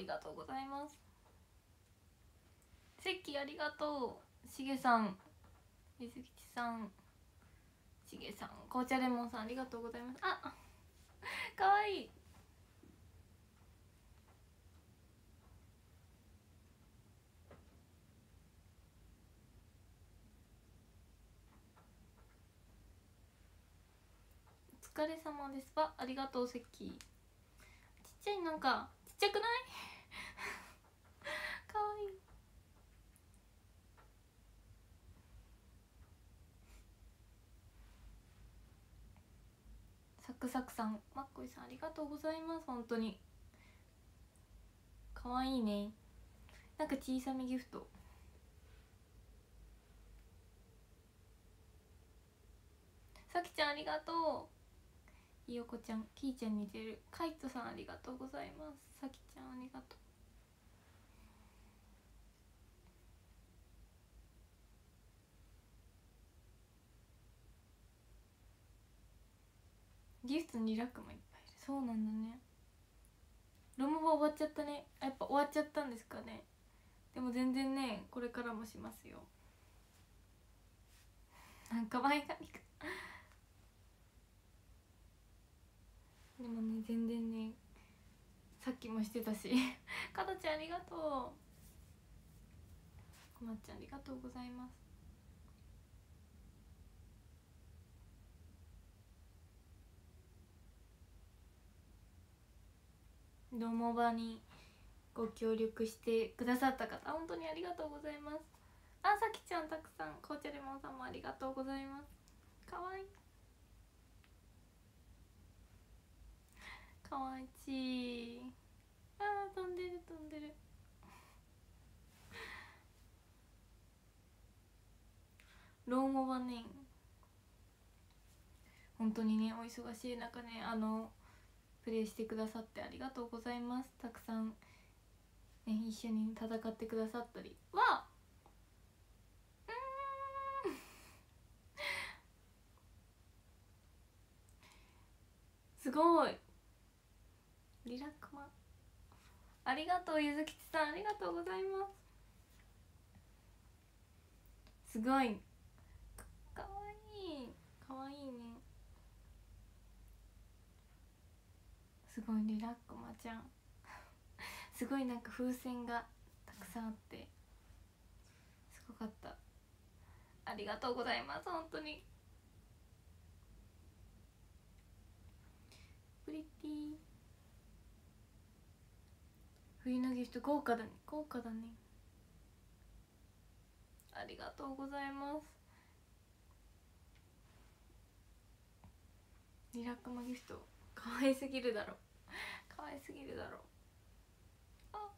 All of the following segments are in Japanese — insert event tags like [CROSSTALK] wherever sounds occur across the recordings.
りがとうございます。関ありがとう。しげさん。水吉さん。しげさん。紅茶レモンさんありがとうございます。あかわいい。お疲れ様です。わありがとう関。ちっちゃいなんかちっちゃくないかわいいサクサクさんマッコイさんありがとうございます。本当に。かわいいね。なんか小さめギフト。さきちゃんありがとう。ひよこちゃんきーちゃん似てる。カイトさんありがとうございます。さきちゃんありがとう。ギフトにラックもいっぱいいる。そうなんだね。ロムバ終わっちゃったね。やっぱ終わっちゃったんですかね。でも全然ねこれからもしますよ。なんか前髪か。でもね全然ねさっきもしてたし。[LAUGHS] かどちゃんありがとう。こまっちゃんありがとうございますどうも場にご協力してくださった方本当にありがとうございます。あさきちゃんたくさん紅茶レモンさんもありがとうございます。かわいい。かわいちあー飛んでる飛んでる。老後はね本当にねお忙しい中ねあのプレイしてくださってありがとうございます。たくさん、ね、一緒に戦ってくださったり。わうん。すごい。リラックマ。ありがとうゆずきちさん。ありがとうございます。すごい。かわいい。かわいいね。すごいリラックマちゃん。[LAUGHS] すごいなんか風船がたくさんあってすごかった。ありがとうございます本当に。プリティ。冬のギフト豪華だね。豪華だね。ありがとうございます。リラックマギフト可愛すぎるだろ。可愛すぎるだろ。あ。わわ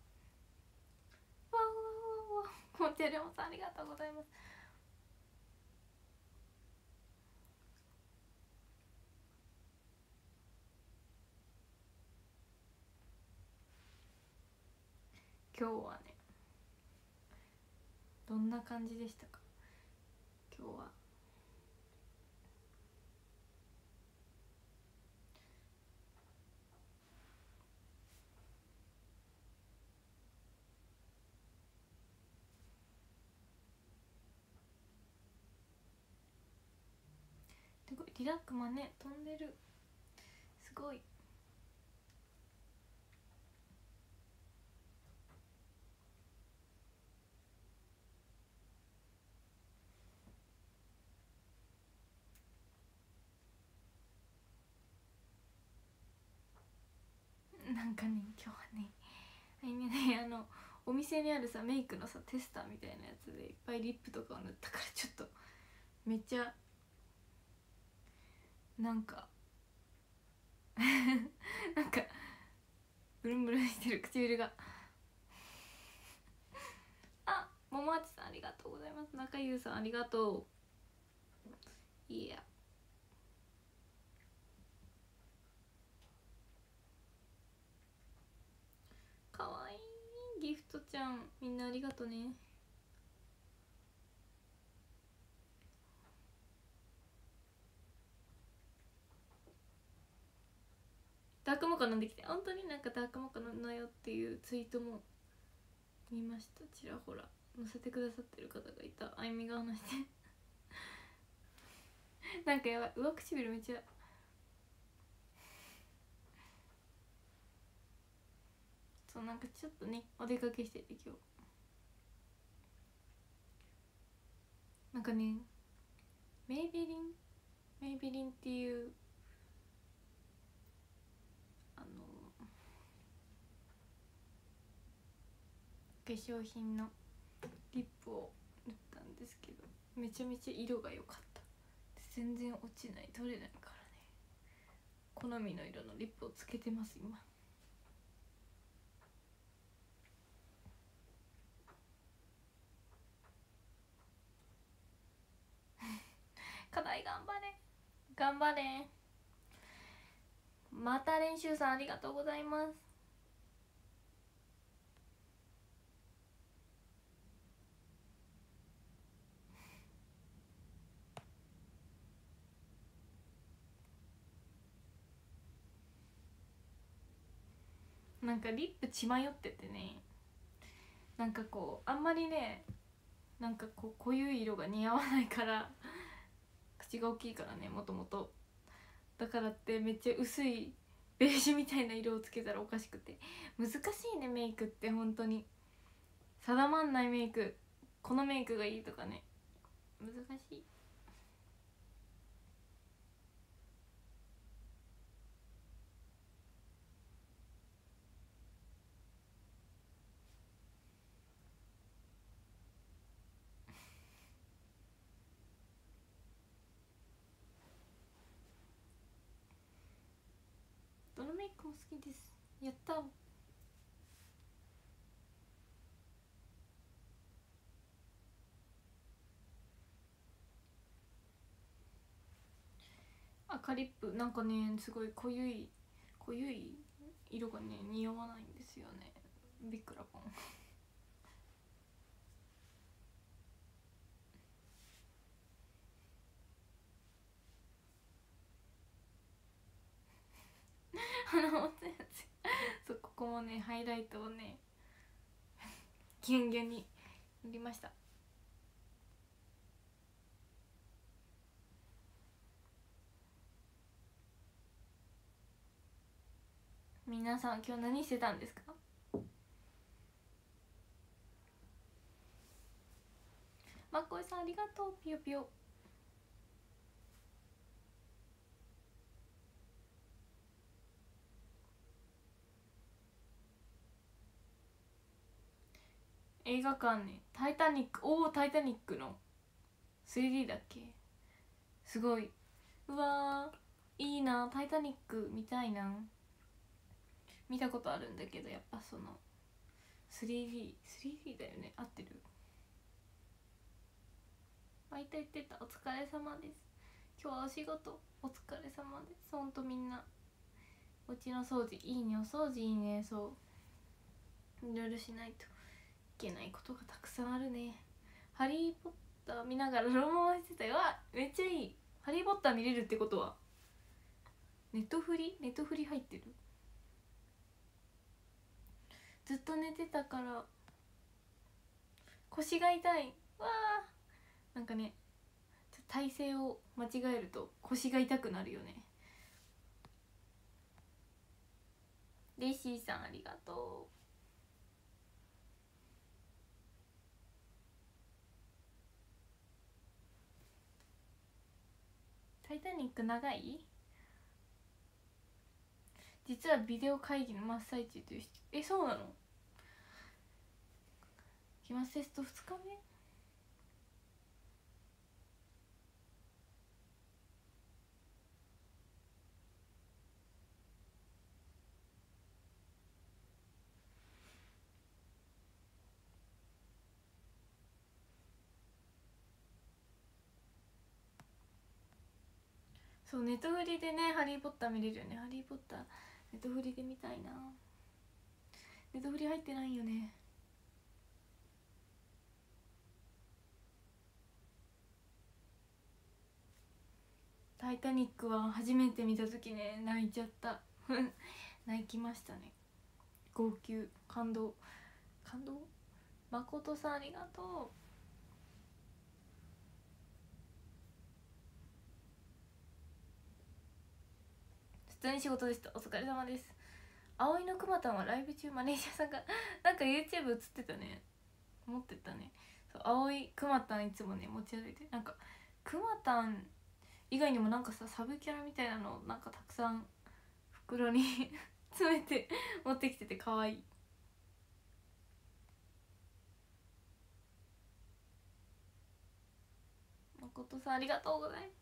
わわ。わコンテレモさんありがとうございます。今日はね。どんな感じでしたか？今日は。すごいリラックマね飛んでる。すごい。[LAUGHS] なんかね今日はねあいみねあのお店にあるさメイクのさテスターみたいなやつでいっぱいリップとかを塗ったからちょっとめっちゃなんか [LAUGHS] なんかブルンブルンしてる唇が。あ桃あちさんありがとうございます。中優さんありがとう。いや。かわいい。ギフトちゃん。みんなありがとね。ダークモカ飲んできて本当になんかダークモカ飲んだよっていうツイートも見ました。ちらほら。載せてくださってる方がいた。あゆみが話してなんかやばい。上唇めっちゃ。そうなんかちょっとねお出かけしてて今日。なんかねメイビリン？メイビリンっていうあの化粧品のリップを塗ったんですけどめちゃめちゃ色が良かった。全然落ちない取れないからね。好みの色のリップをつけてます今。[LAUGHS] 課題頑張れ。頑張れ。また練習さんありがとうございます。なんかリップ血迷っててね。なんかこうあんまりねなんかこう濃ゆい色が似合わないから口が大きいからねもともと。だからってめっちゃ薄いベージュみたいな色をつけたらおかしくて。難しいねメイクって本当に。定まんないメイク。このメイクがいいとかね。難しいどのメイクも好きですやった赤リップなんかねすごい濃ゆい濃ゆい色がね似合わないんですよね。びっくらぽん鼻持つやつ。そうここもねハイライトをねギュンギュンに塗りました。皆さん今日何してたんですか？まっこいさんありがとう。ぴよぴよ映画館ね「タイタニック」おお「タイタニック」の 3D だっけ？すごい。うわいいな「タイタニック」見たいな。見たことあるんだけどやっぱその 3D3D 3D だよね。合ってる？バイト行ってた。お疲れ様です。今日はお仕事。お疲れ様です。ほんとみんなお家の掃除いいね。お掃除いいね。そう。いろいろしないといけないことがたくさんあるね。ハリー・ポッター見ながらロマンしてたよ。わめっちゃいい。ハリー・ポッター見れるってことは？ネットフリ？ネットフリ入ってる？ずっと寝てたから腰が痛い。わあなんかね体勢を間違えると腰が痛くなるよね。レシーさんありがとう。タイタニック長い？実はビデオ会議の真っ最中というえそうなの？期末テスト2日目？そうネットフリでね「ハリー・ポッター」見れるよね「ハリー・ポッター」ネットフリで見たいな。ネットフリ入ってないよね「タイタニック」は初めて見た時ね泣いちゃった。[LAUGHS] 泣きましたね。号泣。感動。感動？誠さんありがとう。通に仕事でしたお疲れ様です。葵のくまたんはライブ中マネージャーさんが [LAUGHS] なんか YouTube 映ってたね。持ってたね。そう葵くまたんいつもね持ち歩いて。なんかくまたん以外にもなんかさサブキャラみたいなのなんかたくさん袋に [LAUGHS] 詰めて持ってきてて可愛い。誠さんありがとうございます。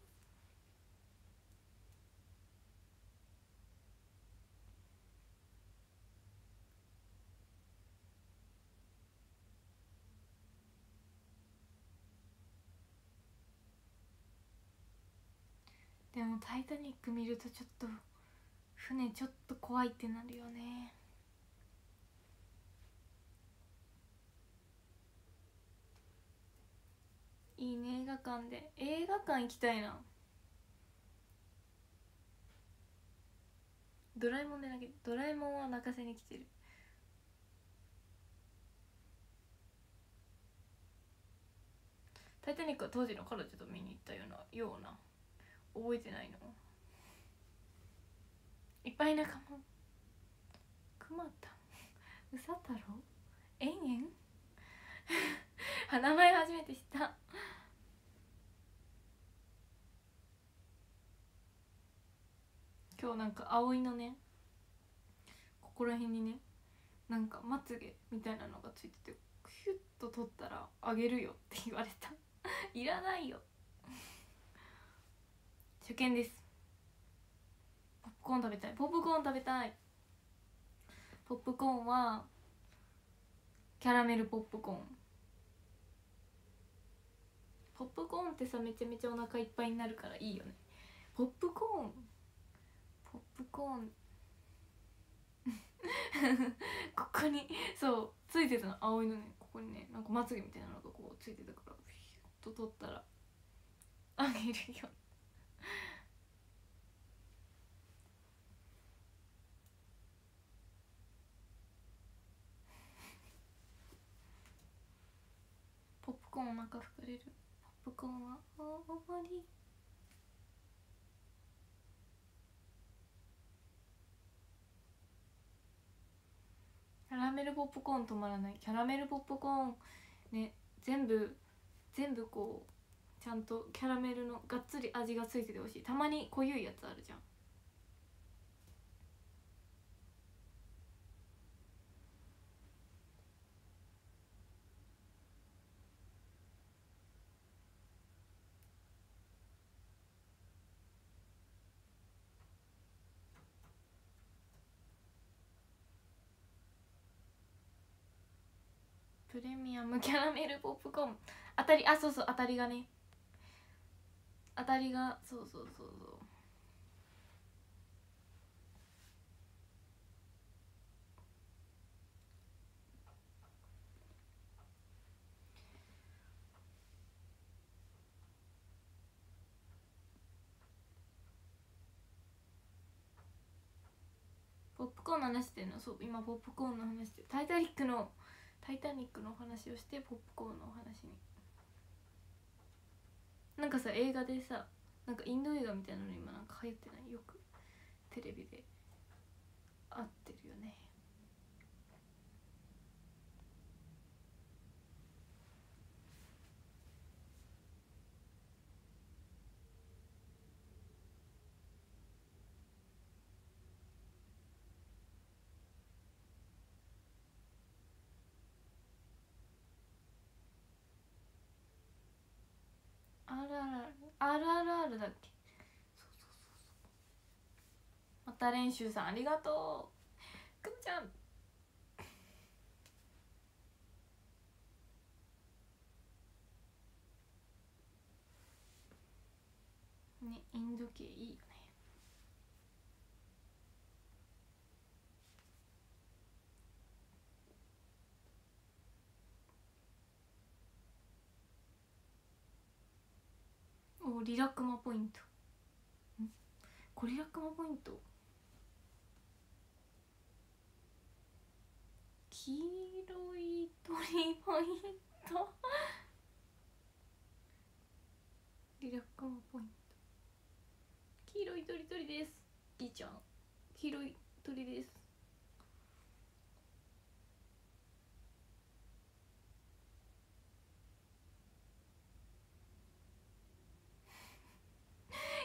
でも「タイタニック」見るとちょっと船ちょっと怖いってなるよね。いいね映画館で。映画館行きたいな。ドラえもんでなきドラえもんは泣かせに来てる「タイタニック」は当時の彼女と見に行ったようなような。覚えてないの？いっぱい仲間？くまたうさ太郎？えんえん名前初めて知った。今日なんか葵のねここら辺にねなんかまつげみたいなのがついててヒュッと取ったらあげるよって言われた。[LAUGHS] いらないよ。初見です。ポップコーン食べたい。ポップコーン食べたい。ポップコーンはキャラメルポップコーン。ポップコーンってさめちゃめちゃお腹いっぱいになるからいいよね。ポップコーン。ポップコーン。[LAUGHS] ここにそうついてたの青いのねここにねなんかまつげみたいなのがこうついてたからヒュッと取ったらあげるよ。コーンお腹膨れる。ポップコーンは終わり。キャラメルポップコーン止まらない。キャラメルポップコーンね全部全部こうちゃんとキャラメルのがっつり味がついててほしい。たまに濃ゆいやつあるじゃん。プレミアムキャラメルポップコーン。当たりあそうそう当たりがね。当たりがそうそうそうそう。ポップコーンの話してんの？そう今ポップコーンの話してる。タイタニックの「タイタニック」のお話をしてポップコーンのお話に。なんかさ映画でさなんかインド映画みたいなの今なんか流行ってない？よく。テレビで。合ってるよねあるある RRR だっけそうそうそうそうまた練習さんありがとう。くむちゃん。ねインド系いい。よリラクマポイント。ゴリラクマポイント。黄色い鳥ポイント。リラックマポイント。黄色い鳥鳥です。いいじゃん。黄色い鳥です。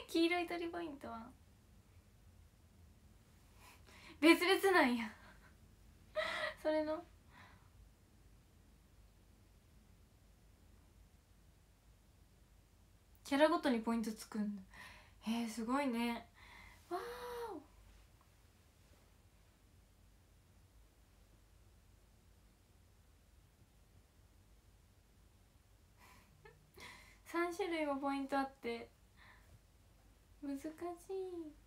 黄色い鳥ポイントは？[LAUGHS] 別々なんや。[LAUGHS] それの？キャラごとにポイントつくんだ。へえすごいね。わーお。[LAUGHS] 3種類もポイントあって。難しい。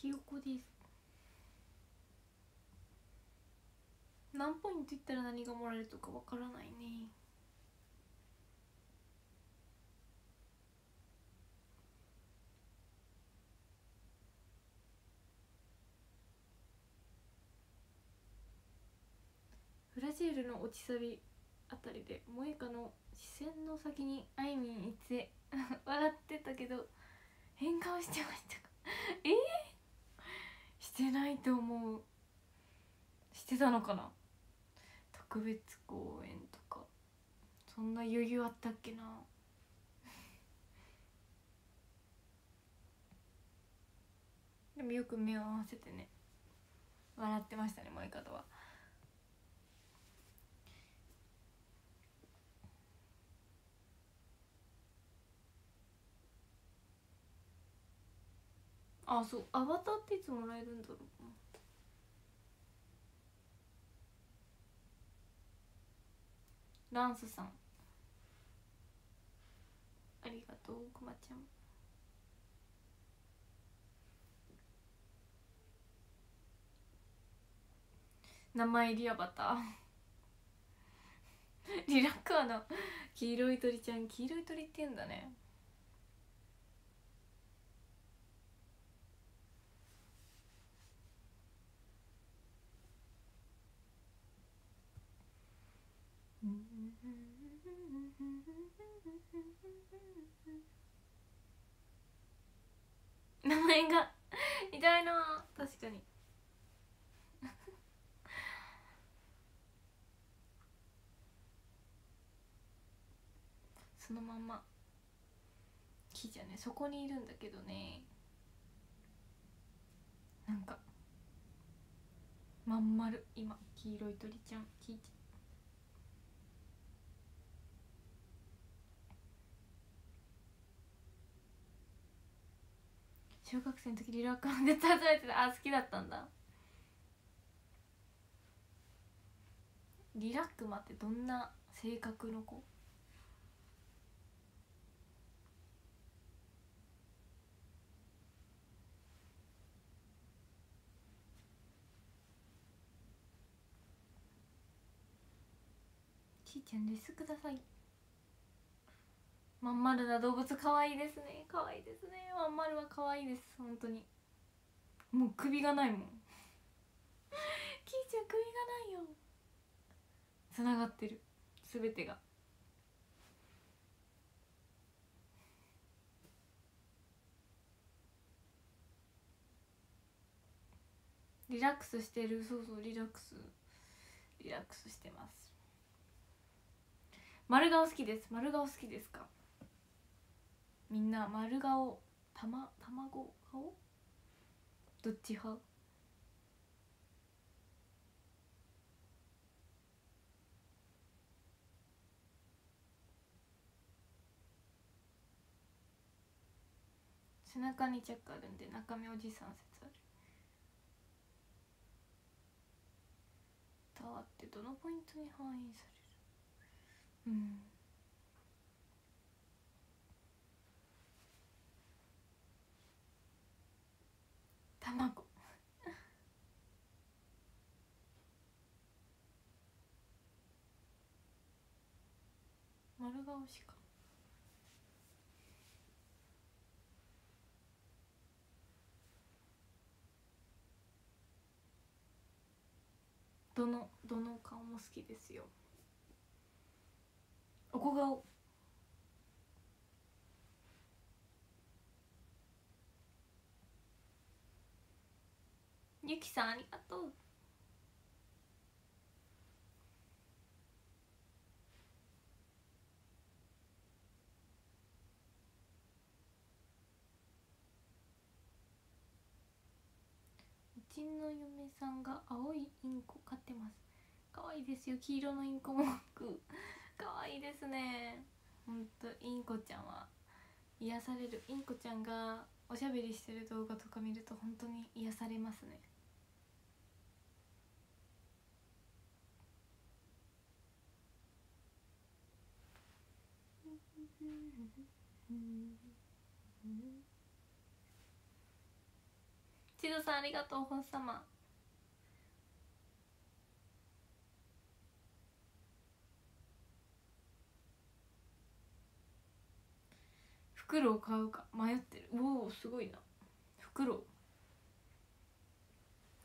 ひよこです。何ポイントいったら何がもらえるとかわからないね。ブラジルの落ちサビあたりで萌歌の視線の先にあいみんいて笑ってたけど。変顔してました。かえー、してないと思う。してたのかな？特別公演とか。そんな余裕あったっけな？でもよく目を合わせてね。笑ってましたね萌え方は。あそう。アバターっていつもらえるんだろう。ランスさん。ありがとうくまちゃん。名前入りアバター。リラックアの黄色い鳥ちゃん黄色い鳥って言うんだね。名前が。痛いな。確かに。そのまんま。木じゃね。そこにいるんだけどね。なんか。まん丸。今黄色い鳥ちゃん。聞いて。小学生の時リラックマ絶対集めてたあ好きだったんだ。リラックマってどんな性格の子？ちいちゃんレスください。まん丸な動物可愛いですね。可愛いですね。まん丸は可愛いです。本当に。もう首がないもん。キーちゃん首がないよ。つながってる。すべてが。リラックスしてる。そうそうリラックス。リラックスしてます。丸顔好きです。丸顔好きですか？みんな丸顔たま卵顔？どっち派？背中にチェックあるんで中身おじさん説ある。あってどのポイントに反映される？うん卵丸顔しか。どのどの顔も好きですよ。おこ顔。ゆきさんありがとう。うちの嫁さんが青いインコ飼ってます。可愛いですよ。黄色のインコも可愛いですね。ほんとインコちゃんは癒される。インコちゃんがおしゃべりしてる動画とか見ると本当に癒されますね。う [LAUGHS] ん千戸さんありがとうホン様。袋を買うか迷ってる。おおすごいな。袋。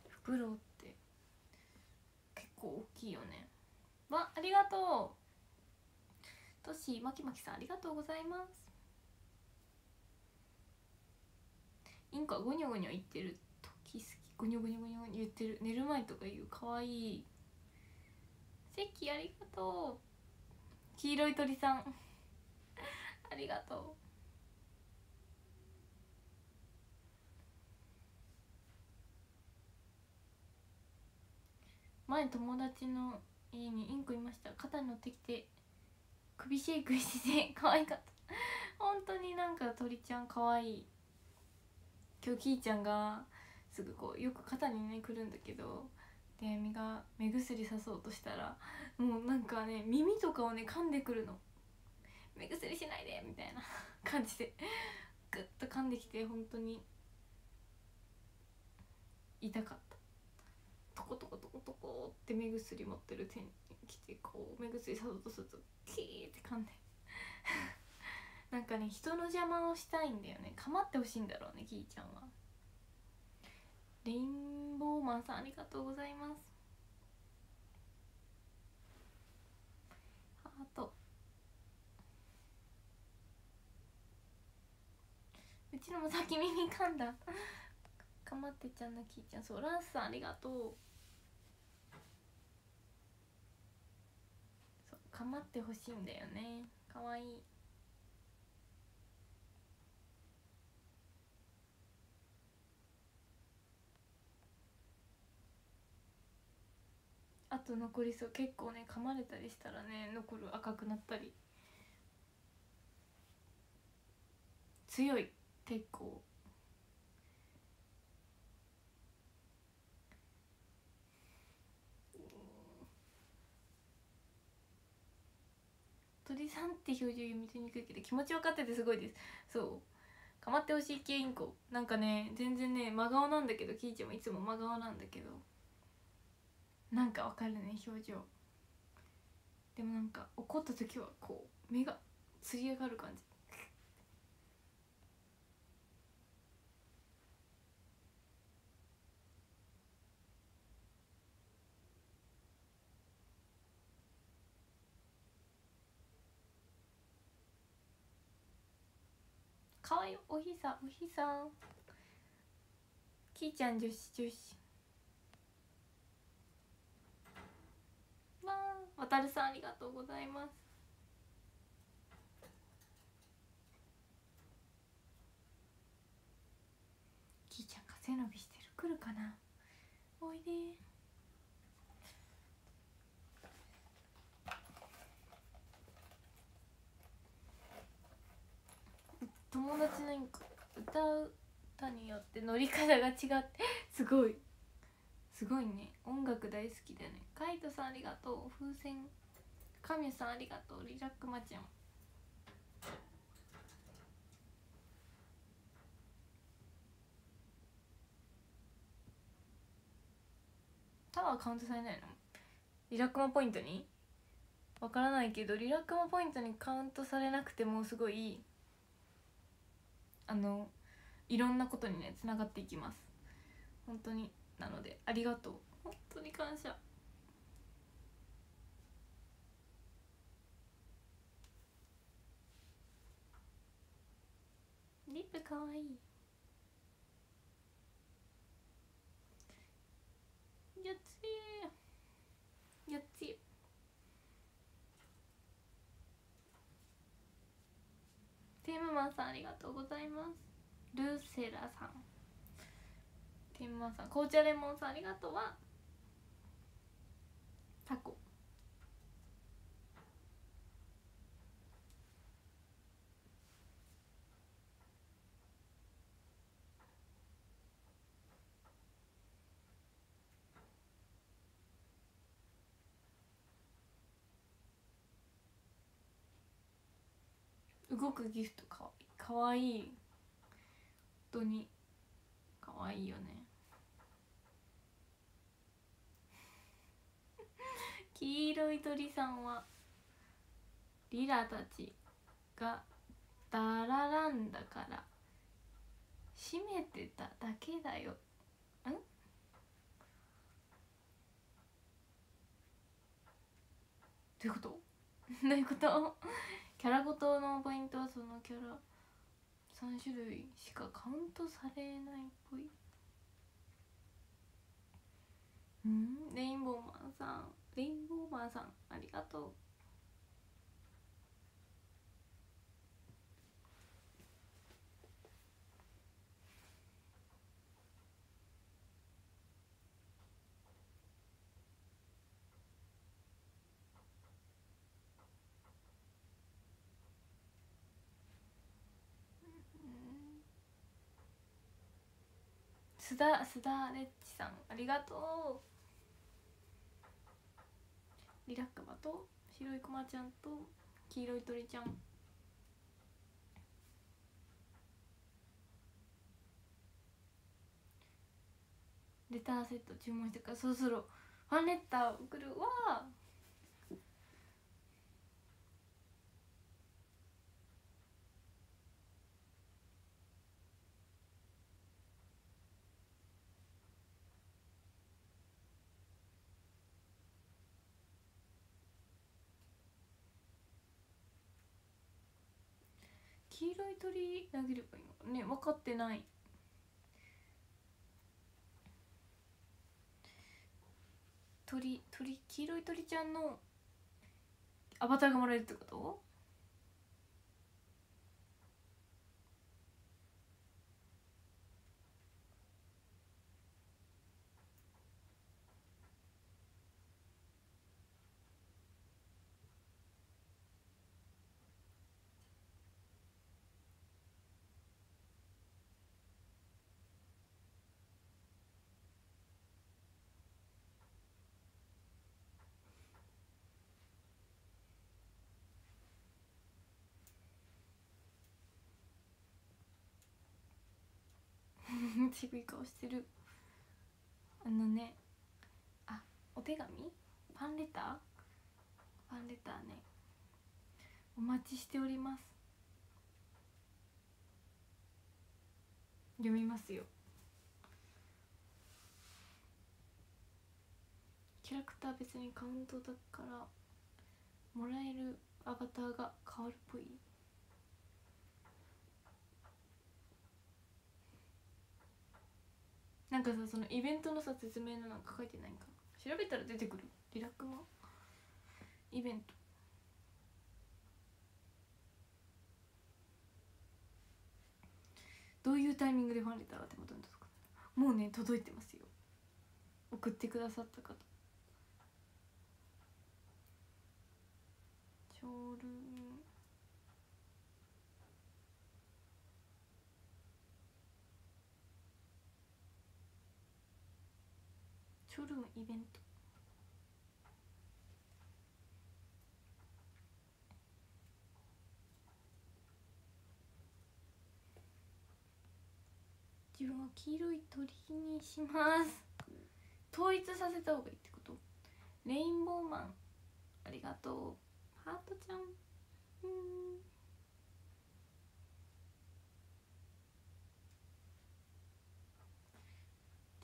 袋って結構大きいよね。わありがとう。トシまきまきさんありがとうございます。インコはゴニョゴニョ言ってる。時好きゴニョゴニョゴニョ言ってる寝る前とか言うかわいい関ありがとう黄色い鳥さん。[LAUGHS] ありがとう。前友達の家にインコいました。肩に乗ってきて首シェイクしてて可愛かった。[LAUGHS] 本当になんか鳥ちゃん可愛い。今日キーちゃんがすぐこうよく肩にねくるんだけどでみが目薬さそうとしたらもうなんかね耳とかをね噛んでくるの目薬しないでみたいな [LAUGHS] 感じでグッと噛んできて本当に痛かった。トコトコトコトコって目薬持ってる手に来てこう目薬さそうとするとキーって噛んで。[LAUGHS] なんかね人の邪魔をしたいんだよね。構ってほしいんだろうねキーちゃんは。レインボーマンさんありがとうございます。ハート。うちのもさっき耳噛んだ。かまってちゃんのキーちゃん。そうランスさんありがとう。そうかまってほしいんだよね。かわいい。あと残りそう結構ね噛まれたりしたらね残る赤くなったり。強い結構。鳥さんって表情読み取りにくいけど気持ち分かっててすごいです。そう。かまってほしい系インコ。なんかね全然ね真顔なんだけどキーちゃんもいつも真顔なんだけど。なんかわかるね表情。でもなんか怒った時はこう目がつり上がる感じ。かわいいおひさおひさん。きーちゃん女子女子。わあわたるさんありがとうございます。きーちゃんが背伸びしてる来るかな？おいで。友達のインコ歌う歌によって乗り方が違ってすごい。すごいね。音楽大好きだよね。カイトさんありがとう。風船。神さんありがとう。リラックマちゃんタワーカウントされないの？リラックマポイントに？わからないけどリラックマポイントにカウントされなくてもすごいあのいろんなことにねつながっていきます。本当に。なのでありがとう。本当に感謝。リップかわいい。やっつやっつテームマンさんありがとうございます。ルーセラさん。テームマンさん紅茶レモンさんありがとうは？タコ。動くギフトかわいい。かわいい。本当に。かわいいよね。黄色い鳥さんはリラたちがダラランだから閉めてただけだよ。ん？どういうこと？[LAUGHS] どういうこと？キャラごとのポイントはそのキャラ3種類しかカウントされないっぽい。うん？レインボーマンさん。レインボーマンさんありがとう。須田須田レッチさんありがとう。リラックマと白いクマちゃんと黄色い鳥ちゃん。レターセット注文してからそろそろファンレター送るわ。黄色い鳥投げればいいのね分かってない。鳥鳥黄色い鳥ちゃんのアバターがもらえるってこと？渋い顔してる。あのねあお手紙？ファンレター？ファンレターね。お待ちしております。読みますよ。キャラクター別にカウントだからもらえるアバターが変わるっぽい。なんかさそのイベントのさ説明のなんか書いてないんか？調べたら出てくる？リラクマ？イベント。どういうタイミングでファンレターが手元に届くもうね届いてますよ。送ってくださった方。ショールームショールームイベント。自分は黄色い鳥にします。統一させた方がいいってこと。レインボーマンありがとう。ハートちゃん。うん。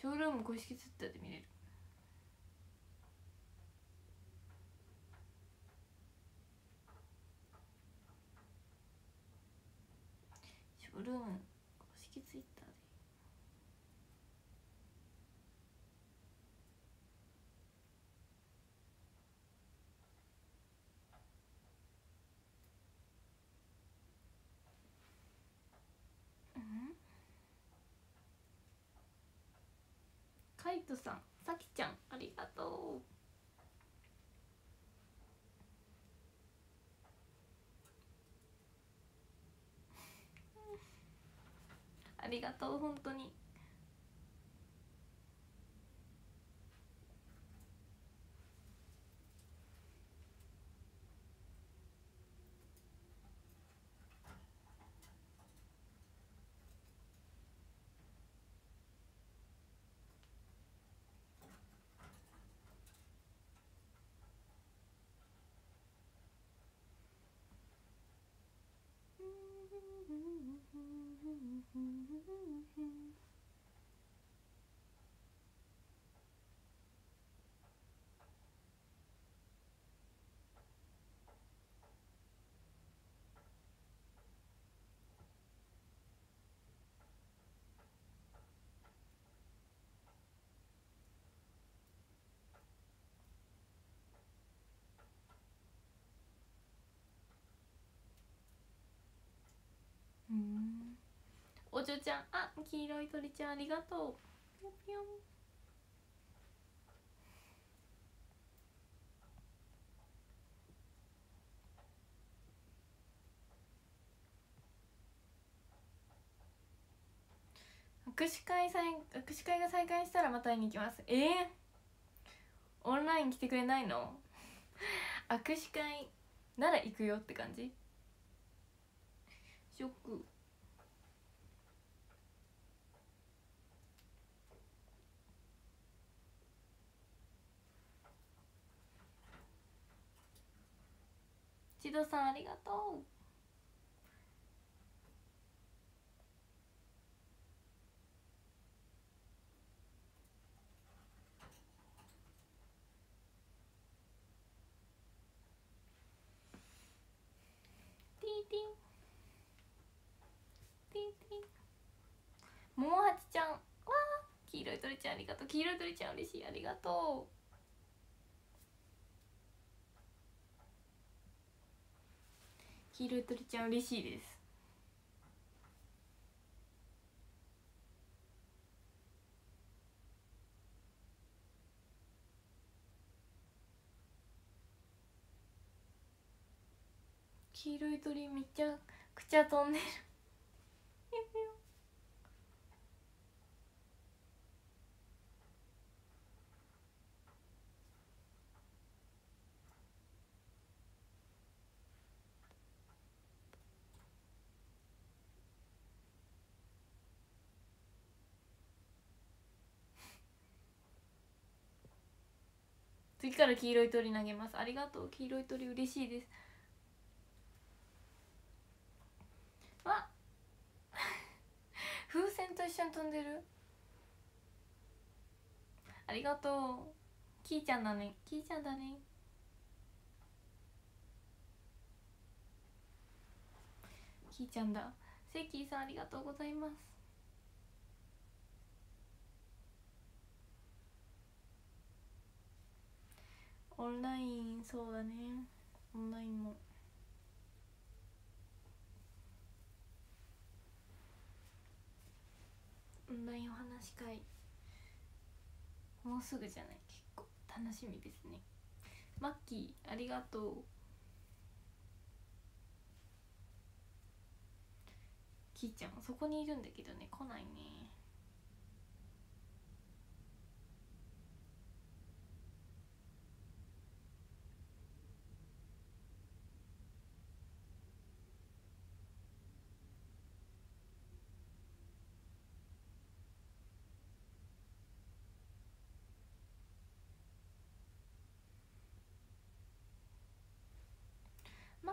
ショールーム公式ツイッターで見れる。ショールーム公式ツイッターで。うん？カイトさんさきちゃんありがとう。りがとう本当に。Mm-hmm. お嬢ちゃんあ黄色い鳥ちゃんありがとう。ぴょんぴょん握手会再握手会が再開したらまた会いに行きます。えー、オンライン来てくれないの？握手会なら行くよって感じ？ショック。千戸さんありがとう。ティンティン。ティンももはちちゃん。わー。黄色い鳥ちゃんありがとう。黄色い鳥ちゃん嬉しい。ありがとう。黄色い鳥ちゃん嬉しいです。黄色い鳥めっちゃくちゃ飛んでる。[LAUGHS] から黄色い鳥投げます。ありがとう。黄色い鳥嬉しいです。わ [LAUGHS] 風船と一緒に飛んでる。ありがとう。キーちゃんだね。キーちゃんだね。キーちゃんだ。セッキーさんありがとうございます。オンラインそうだね。オンラインも。オンラインお話し会。もうすぐじゃない？結構。楽しみですね。マッキーありがとう。キーちゃんそこにいるんだけどね。来ないね。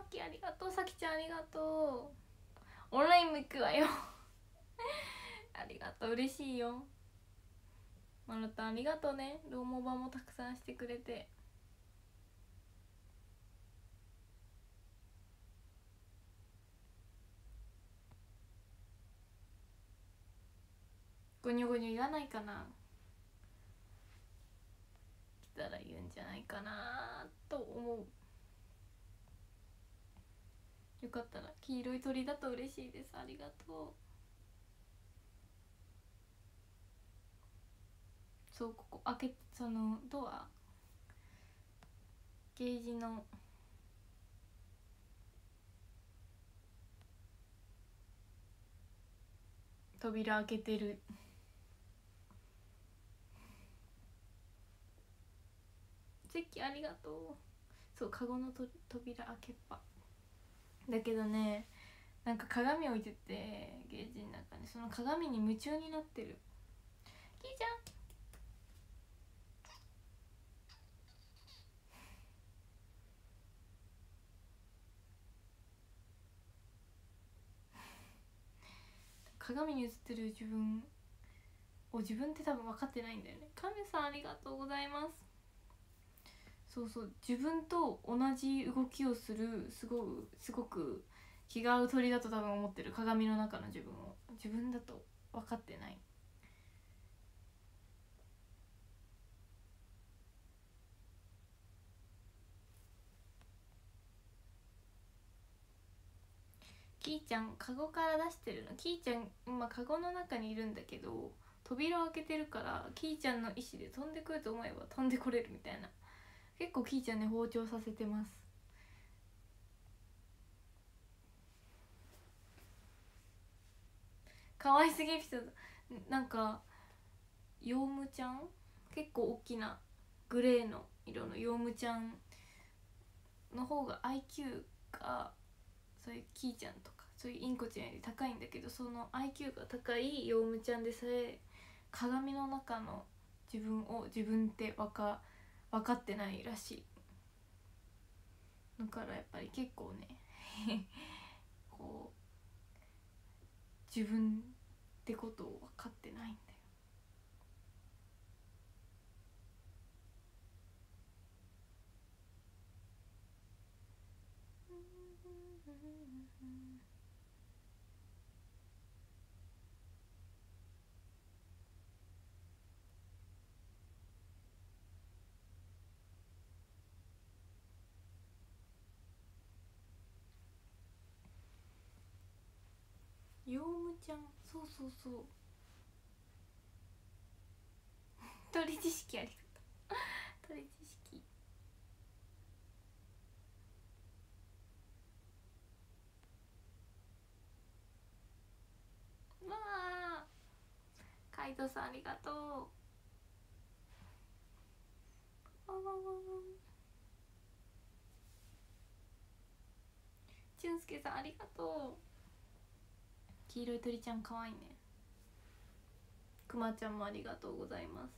マッキーありがとうさきちゃんありがとう。オンラインも行くわよ。[LAUGHS] ありがとう嬉しいよ。まるたありがとうね。ローモバもたくさんしてくれて。ゴニョゴニョ言わないかな。来たら言うんじゃないかなと思う。よかったら黄色い鳥だと嬉しいです。ありがとう。そうここ開けそのドアゲージの扉開けてる。[LAUGHS] 席ありがとう。そうカゴのと扉開けっぱ。だけどねなんか鏡置いててゲージの中に。その鏡に夢中になってる。キーちゃん鏡に映ってる自分を自分って多分分かってないんだよね。カメさんありがとうございます。そうそう自分と同じ動きをするすごくすごく気が合う鳥だと多分思ってる鏡の中の自分を。自分だと分かってない。キーちゃんカゴから出してるの？キーちゃん今カゴの中にいるんだけど扉を開けてるからキーちゃんの意思で飛んでくると思えば飛んでこれるみたいな。結構キーちゃんね包丁させてます。可愛すぎエピソなんかヨウムちゃん？結構大きなグレーの色の。ヨウムちゃんの方が IQ がそういうキーちゃんとかそういうインコちゃんより高いんだけどその IQ が高いヨウムちゃんでさえ鏡の中の自分を自分って分かる分かってないらしい。だからやっぱり結構ね [LAUGHS] こう自分ってことを分かってない。んだよヨウムちゃん。そうそうそう。[LAUGHS] 鳥知識ありがとう。[LAUGHS] 鳥知識。わあカイトさんありがとう。わわわわ俊介さんありがとう。黄色い鳥ちゃんかわいいね。くまちゃんもありがとうございます。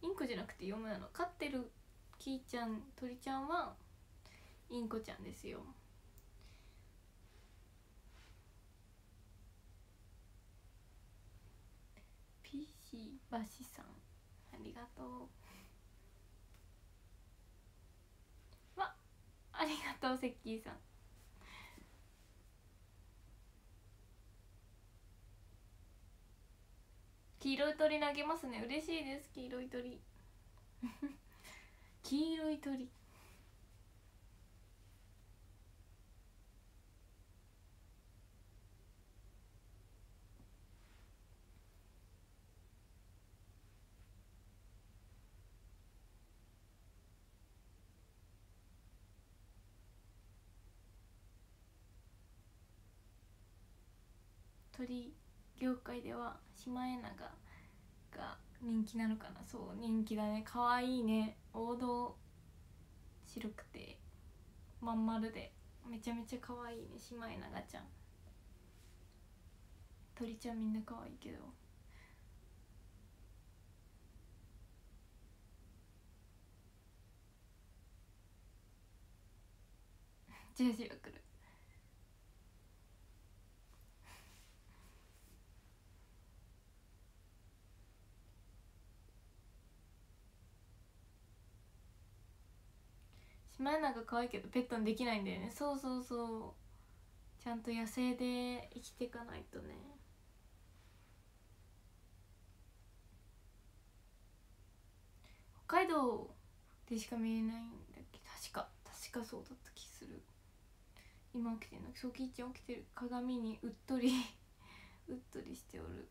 インコじゃなくて読むなの？飼ってるキーちゃん鳥ちゃんはインコちゃんですよ。ピーシーバシさんありがとう。[LAUGHS] わありがとうセッキーさん。黄色い鳥投げますね。嬉しいです。黄色い鳥。[LAUGHS] 黄色い鳥。鳥。業界ではシマエナガが人気なのかな。そう人気だね。可愛いね。王道白くてまん丸でめちゃめちゃ可愛いね。シマエナガちゃん。鳥ちゃんみんな可愛いけど。じわじわくる。シマエナガ可愛いけどペットにできないんだよね。そうそうそう。ちゃんと野生で生きていかないとね。北海道でしか見えないんだっけ？確か。確かそうだった気する。今起きてるの。そうキーちゃん起きてる。鏡にうっとり。[LAUGHS] うっとりしておる。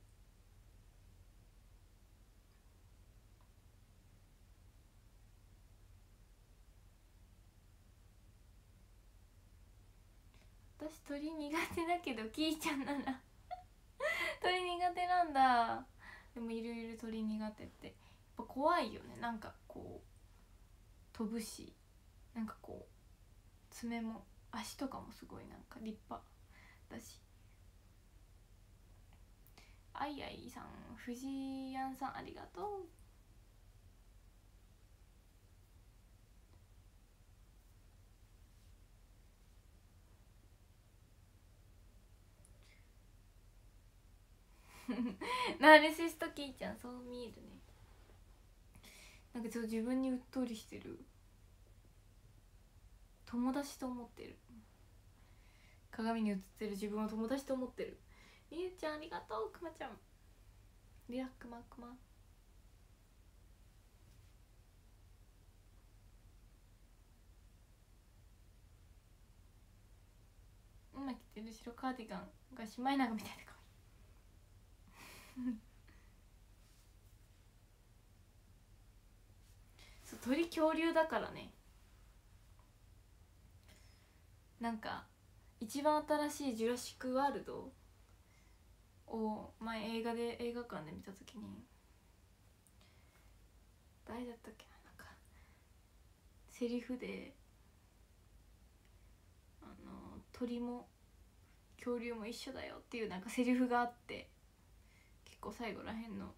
私鳥苦手だけどキーちゃんなら。[LAUGHS] 鳥苦手なんだ。でもいるいる鳥苦手って。やっぱ怖いよね。なんかこう飛ぶし。なんかこう爪も足とかもすごいなんか立派だし。あいあいさん藤井やんさんありがとう。ナルシストキーちゃんそう見えるね。なんかちょっと自分にうっとりしてる。友達と思ってる。鏡に映ってる。自分を友達と思ってる。みゆちゃんありがとうくまちゃん。リラックマクマ。今着てる白カーディガンがシマエナガみたいで可愛い [LAUGHS] そう鳥恐竜だからね。なんか一番新しい「ジュラシック・ワールド」を前映画で映画館で見た時に誰だったっけななんかセリフであの鳥も恐竜も一緒だよっていうなんかセリフがあって。構最後らへんの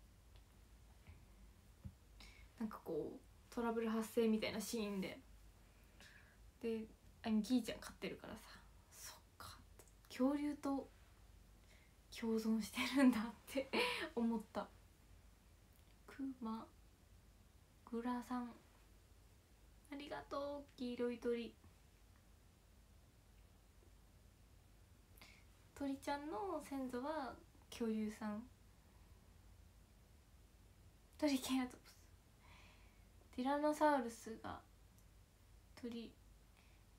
なんかこうトラブル発生みたいなシーンで。であキーちゃん飼ってるからさそっか恐竜と共存してるんだって [LAUGHS] 思った。クマグラさんありがとう黄色い鳥。鳥ちゃんの先祖は恐竜さん。トリケラトプスティラノサウルスが鳥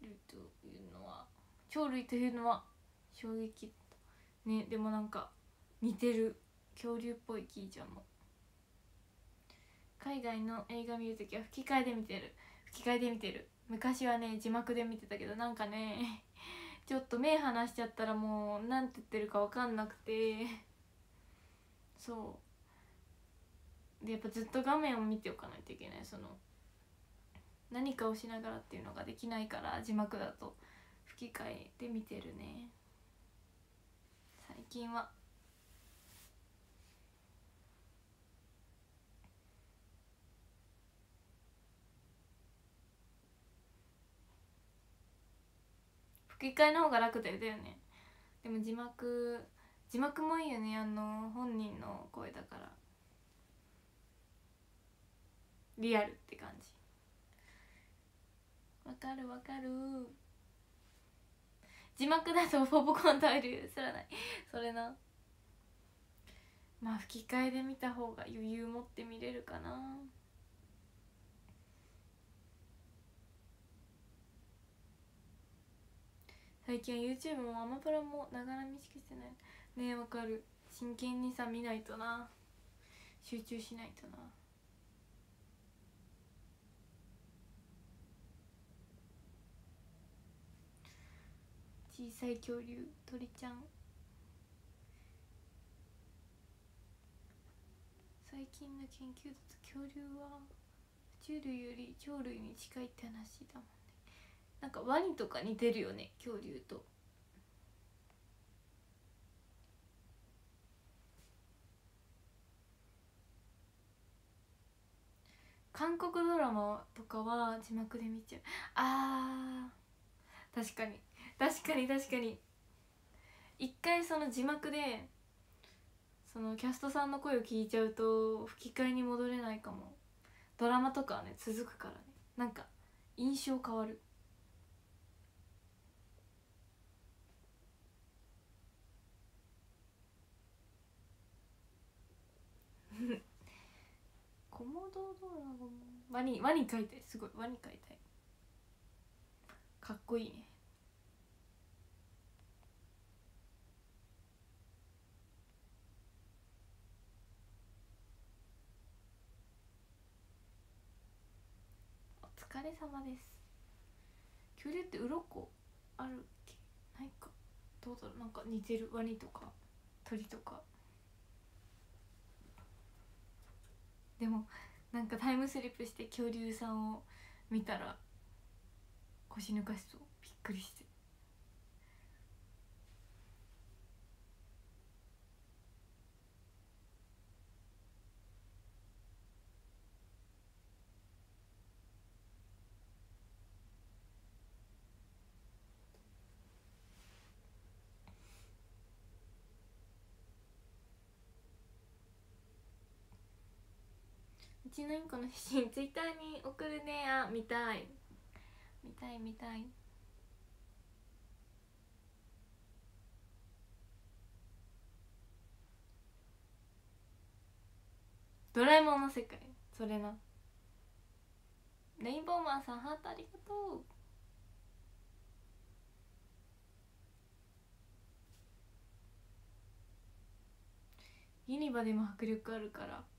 類というのは鳥類というのは衝撃。ねでもなんか似てる恐竜っぽいキーちゃんも。海外の映画見る。ときは吹き替えで見てる。吹き替えで見てる。昔はね字幕で見てたけどなんかね [LAUGHS] ちょっと目離しちゃったらもう何て言ってるか分かんなくて。そう。でやっぱずっと画面を見ておかないといけない。その何かをしながらっていうのができないから字幕だと吹き替えで見てるね。最近は。吹き替えの方が楽だよね。でも字幕字幕もいいよね。あの本人の声だから。リアルって感じ。わかるわかる。字幕だとポップコーン食べるすらない。それな。まあ吹き替えで見た方が余裕持って見れるかな。最近は YouTube もアマプラもながら見しかしてない。ねえわかる。真剣にさ見ないとな。集中しないとな。小さい恐竜鳥ちゃん。最近の研究だと恐竜は爬虫類より鳥類に近いって話だもんね。なんかワニとか似てるよね恐竜と。韓国ドラマとかは字幕で見ちゃう。あー確かに。確かに確かに。一回その字幕でそのキャストさんの声を聞いちゃうと吹き替えに戻れないかも。ドラマとかはね続くからね。なんか印象変わる。[LAUGHS] コモドドラゴン。ワニワニ描いたい。すごいワニ描いたい。かっこいいねお疲れ様です。恐竜って鱗？あるっけ？ないか。どうだろう。なんか似てる。ワニとか？鳥とか？でもなんかタイムスリップして恐竜さんを見たら腰抜かしそう。びっくりして。うちのインコの写真ツイッターに送るねあ見たい。見たい見たい。ドラえもんの世界それな。レインボーマンさんハートありがとう。ユニバでも迫力あるから。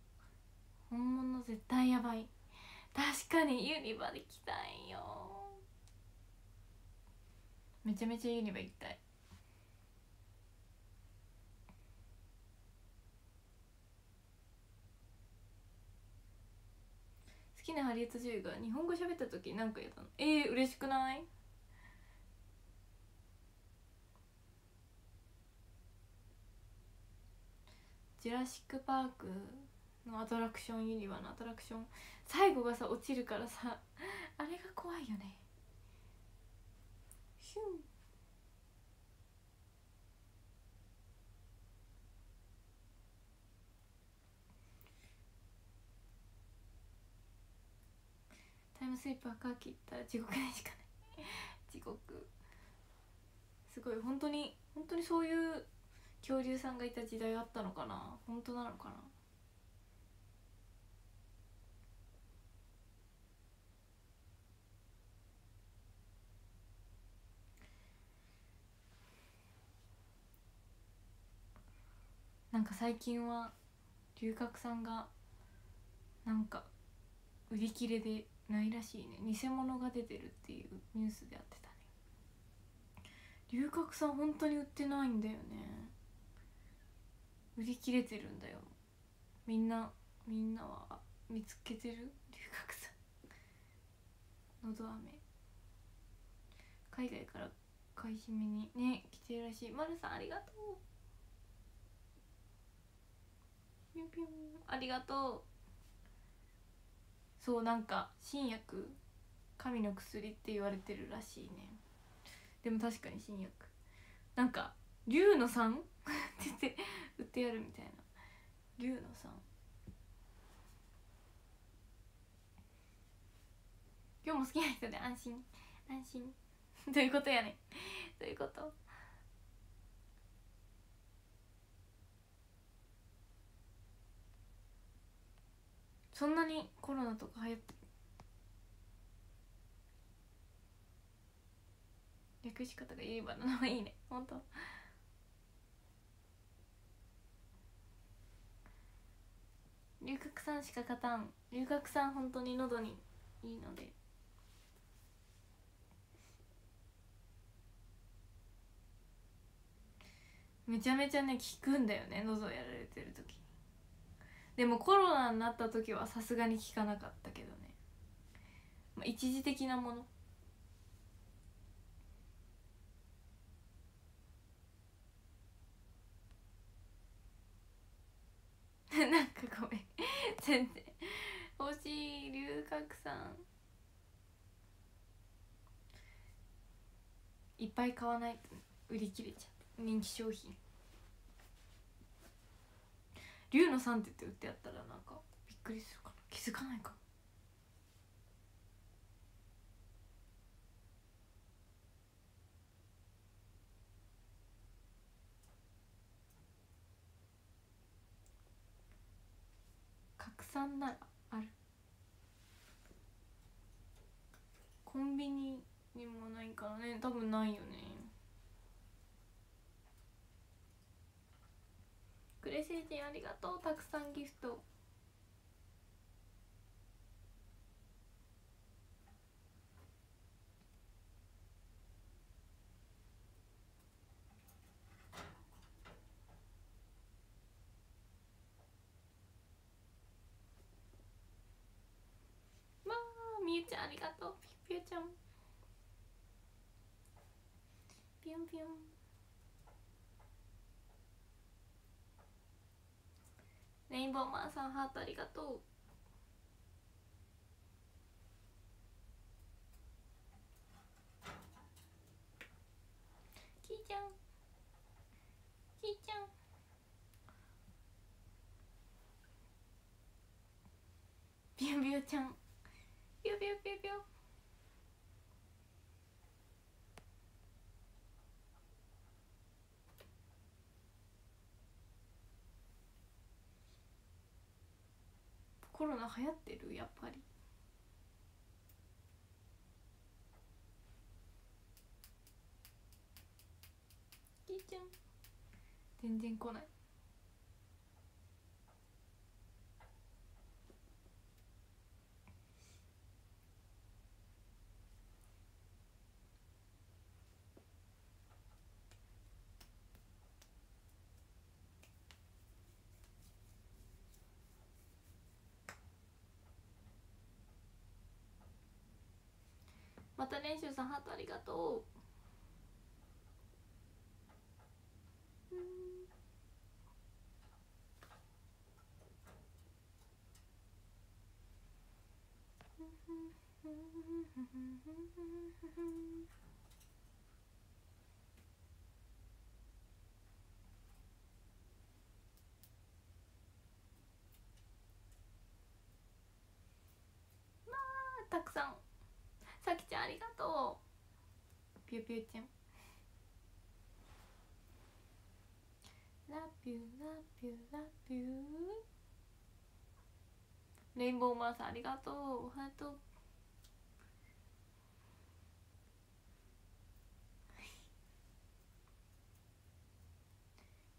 本物絶対やばい。確かにユニバで来たいよ。めちゃめちゃユニバ行きたい。好きなハリウッド女優が日本語喋った時なんか言ったの。えー、嬉しくない？ジュラシック・パークのアトラクションユニバのアトラクション。最後がさ落ちるからさ [LAUGHS] あれが怖いよね。ヒュン。タイムスリップ赤切ったら地獄でしかない。[LAUGHS] 地獄。すごい本当に本当にそういう恐竜さんがいた時代あったのかな。本当なのかななんか最近は龍角さんがなんか売り切れでないらしいね。偽物が出てるっていうニュースでやってたね。龍角さん本当に売ってないんだよね。売り切れてるんだよ。みんなみんなは見つけてる？龍角さん。のど飴。海外から買い占めにね来てるらしい。まるさんありがとう。ピュンピュンありがとう。そうなんか新薬神の薬って言われてるらしいね。でも確かに新薬。なんか龍のさんって言って売ってやるみたいな。龍のさん今日も好きな人で安心。安心。どういうことやねん。どういうこと？そんなにコロナとか流行って略し方がユニバの名前いいね。[LAUGHS] ほんと龍角散しか勝たん。龍角散本当に喉にいいので。めちゃめちゃね効くんだよね喉やられてる時。でもコロナになった時はさすがに効かなかったけどね、まあ、一時的なもの。[LAUGHS] なんかごめん。全然。欲しい龍角さん。いっぱい買わないと売り切れちゃって人気商品。龍のさんって言って売ってあったらなんかびっくりするかな。気づかないか。拡散ならある。コンビニにもないからね。多分ないよね。クレ星人ありがとう。たくさんギフト。まあみゆちゃんありがとう。ピュピュちゃん。ピュンピュンレインボーマンさんハートありがとう。キーちゃん。キーちゃん。ビュンビュンちゃん。ビュビュビュビュコロナ流行ってるやっぱり。キーちゃん。全然来ないまた練習さんハートありがとう。まあたくさん。ありがとう。ピューピューちゃん。ラピューラピューラピュー。レインボーマーさんありがとう。ハート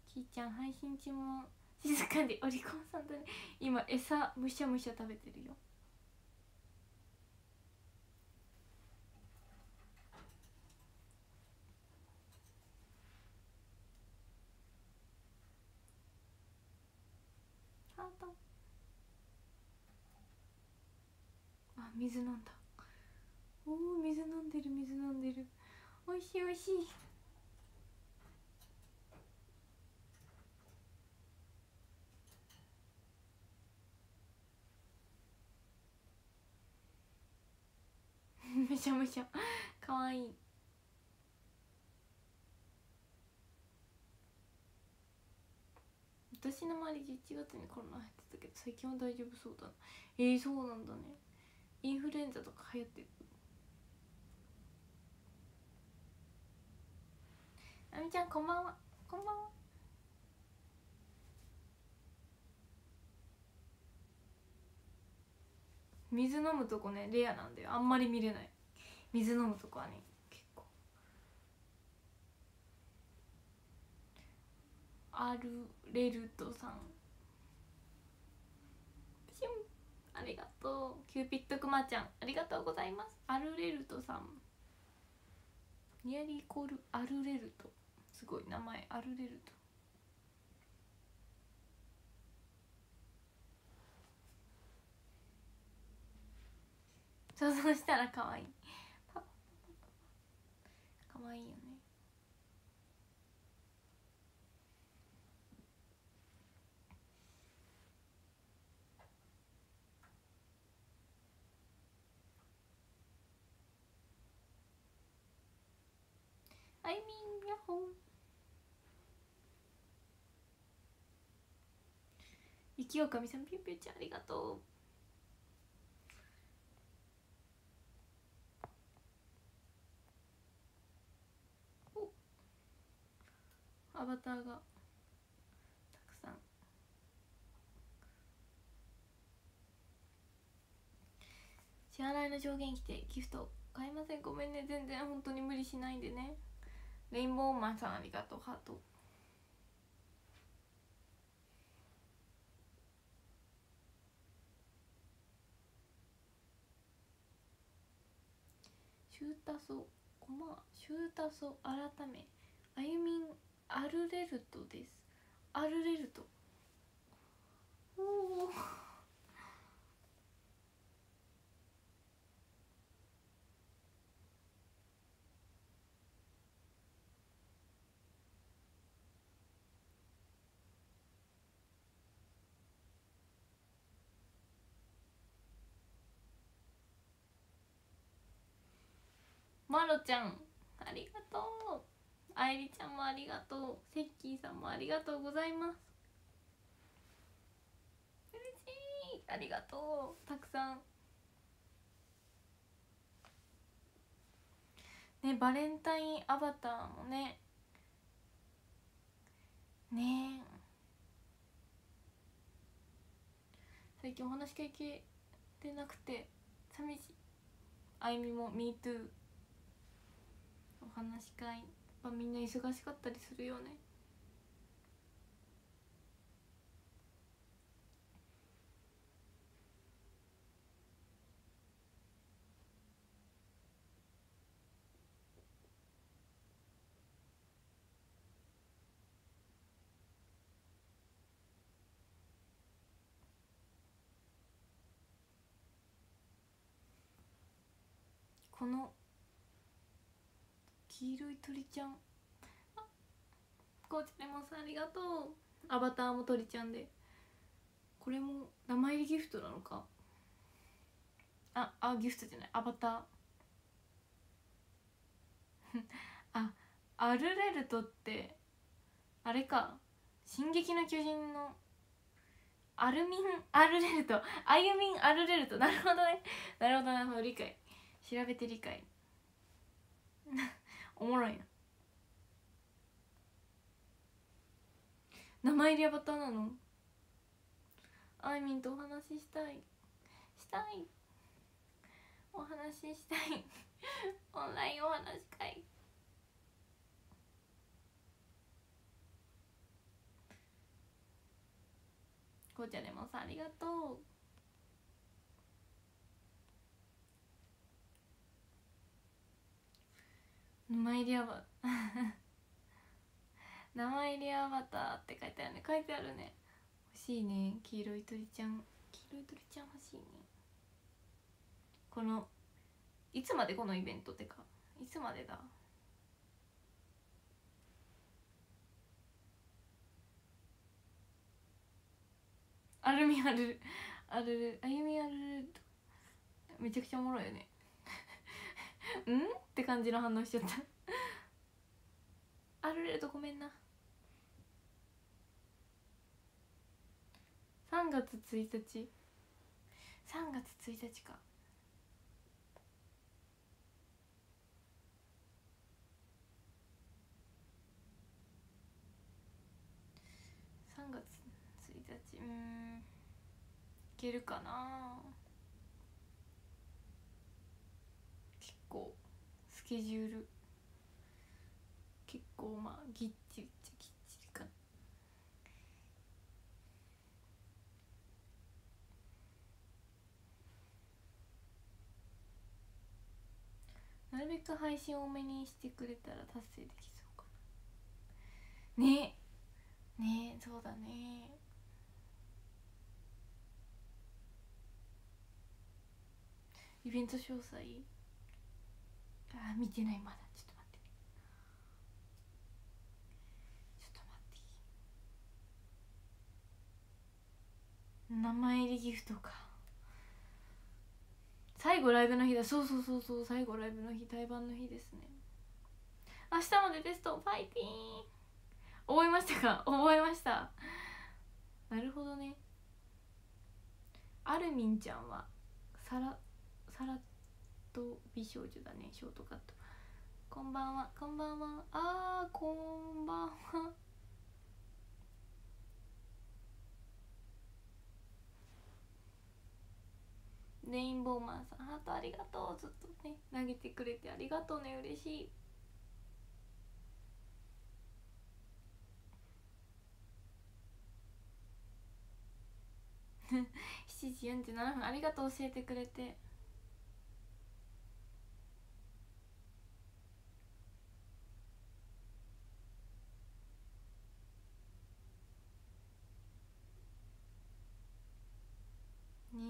きーちゃん配信中も静かにお利口さんだね今餌むしゃむしゃ食べてるよハートあ水飲んだ。おお水飲んでる水飲んでる。おいしいおいしい。めちゃめちゃ。かわいい。私の周り11月にコロナ入ってたけど最近は大丈夫そうだな。えー、そうなんだね。インフルエンザとか流行ってる。あみちゃんこんばんは。こんばんは。水飲むとこねレアなんだよ。あんまり見れない。水飲むとこはね結構。アルレルトさんピュンありがとう。キューピッドクマちゃんありがとうございます。アルレルトさん。ニアリーイコールアルレルト。すごい名前。アルレルト。想像したら可愛い。可愛いよね。あいみんやっほー雪おかみさんピューピュちゃんありがとう。アバターが。たくさん。支払いの上限来てギフト買いません。ごめんね。全然本当に無理しないんでね。レインボーマンさんありがとうハート。シュータソコマシュータソ改めあゆみんアルレルトです。アルレルト。おおまろちゃんありがとう。あいりちゃんもありがとう。セッキーさんもありがとうございます。嬉しい。ありがとう。たくさん。ねバレンタインアバターもね。ね。え最近お話会系でなくて寂しい。あいみも MeToo お話し会やっぱみんな忙しかったりするよね？この黄色い鳥ちゃん。あコーチレモさんありがとう。アバターも鳥ちゃんで。これも名前入りギフトなのか？ああギフトじゃない。アバター。[LAUGHS] あアルレルトってあれか「進撃の巨人」のアルミンアルレルト。アユミンアルレルト。なるほどね。なるほどな。るほど理解。調べて理解。[LAUGHS] おもろいな名前入りアバターなの？あいみんとお話ししたい。したい。お話ししたい。[LAUGHS] オンラインお話し会。こうちゃんレモンさんありがとう。名前入りアバ [LAUGHS] 名前入りアバターって書いてあるね。書いてあるね。欲しいね。黄色い鳥ちゃん。黄色い鳥ちゃん欲しいね。このいつまでこのイベントってか。いつまでだ？アルミアルアルルあゆみアルルめちゃくちゃおもろいよね。うん？って感じの反応しちゃった。[LAUGHS] あるれとごめんな。3月1日。3月1日か。3月1日。うん。いけるかな結構スケジュール。結構まあぎっちりっちゃぎっちりかな。なるべく配信多めにしてくれたら達成できそうかな。ね。ねそうだね。イベント詳細？あ見てないまだ。ちょっと待って。ちょっと待って。名前入りギフトか。最後ライブの日だ。そうそうそうそう。最後ライブの日対バンの日ですね。明日までテスト。ファイティーン。覚えましたか？覚えました。なるほどね。アルミンちゃんはサラサラと美少女だねショートカット。こんばんは。こんばんは。あーこんばんは。レインボーマンさんハートありがとう。ずっとね投げてくれてありがとうね。嬉しい。[LAUGHS] 7時47分ありがとう。教えてくれて。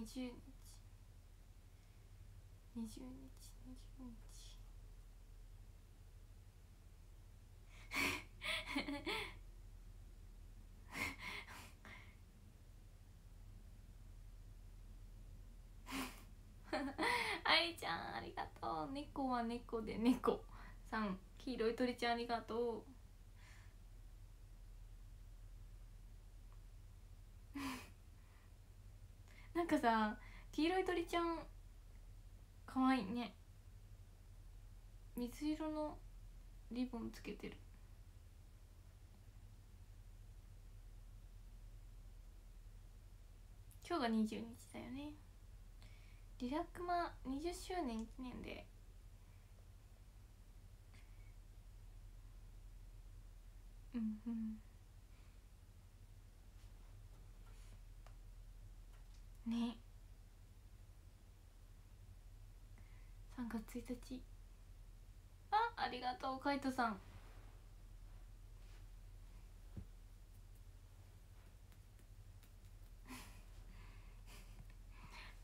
20日20日20日愛ちゃんありがとう。猫は猫で猫。さん黄色い鳥ちゃんありがとう。なんかさ黄色い鳥ちゃんかわいいね。水色のリボンつけてる。今日が20日だよね。リラックマ20周年記念で。うんうん。ね。3月1日。あありがとうカイトさん。[LAUGHS] あ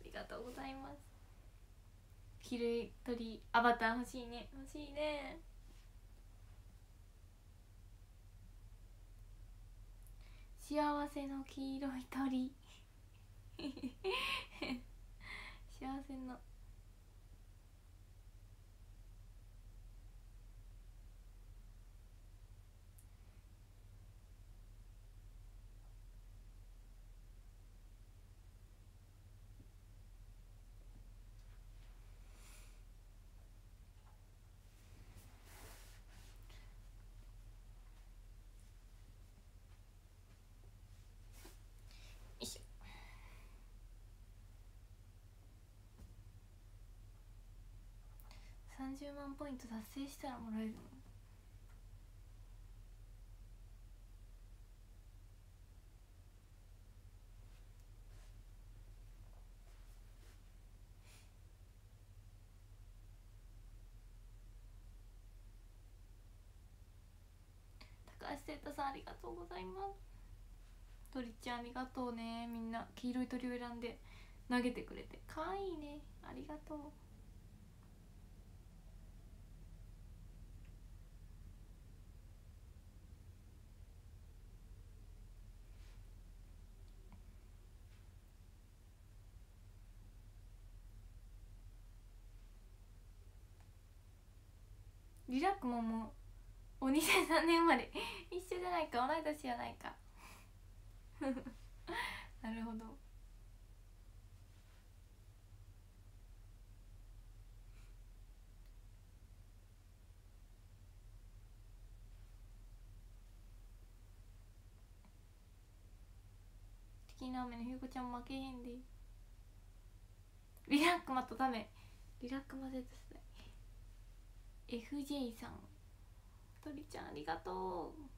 りがとうございます。黄色い鳥アバター欲しいね。欲しいね。幸せの黄色い鳥幸せな30万ポイント達成したらもらえるの？高橋聖太さんありがとうございます。鳥ちゃんありがとうね。みんな黄色い鳥を選んで投げてくれて。かわいいね。ありがとう。ラックももうお2003年生まれ一緒じゃないか同い年じゃないか。[LAUGHS] なるほど。チキンラーメンのひゅうこちゃん負けへんで。リラックマとダメ。リラックマ絶対 FJ さん。鳥ちゃんありがとう。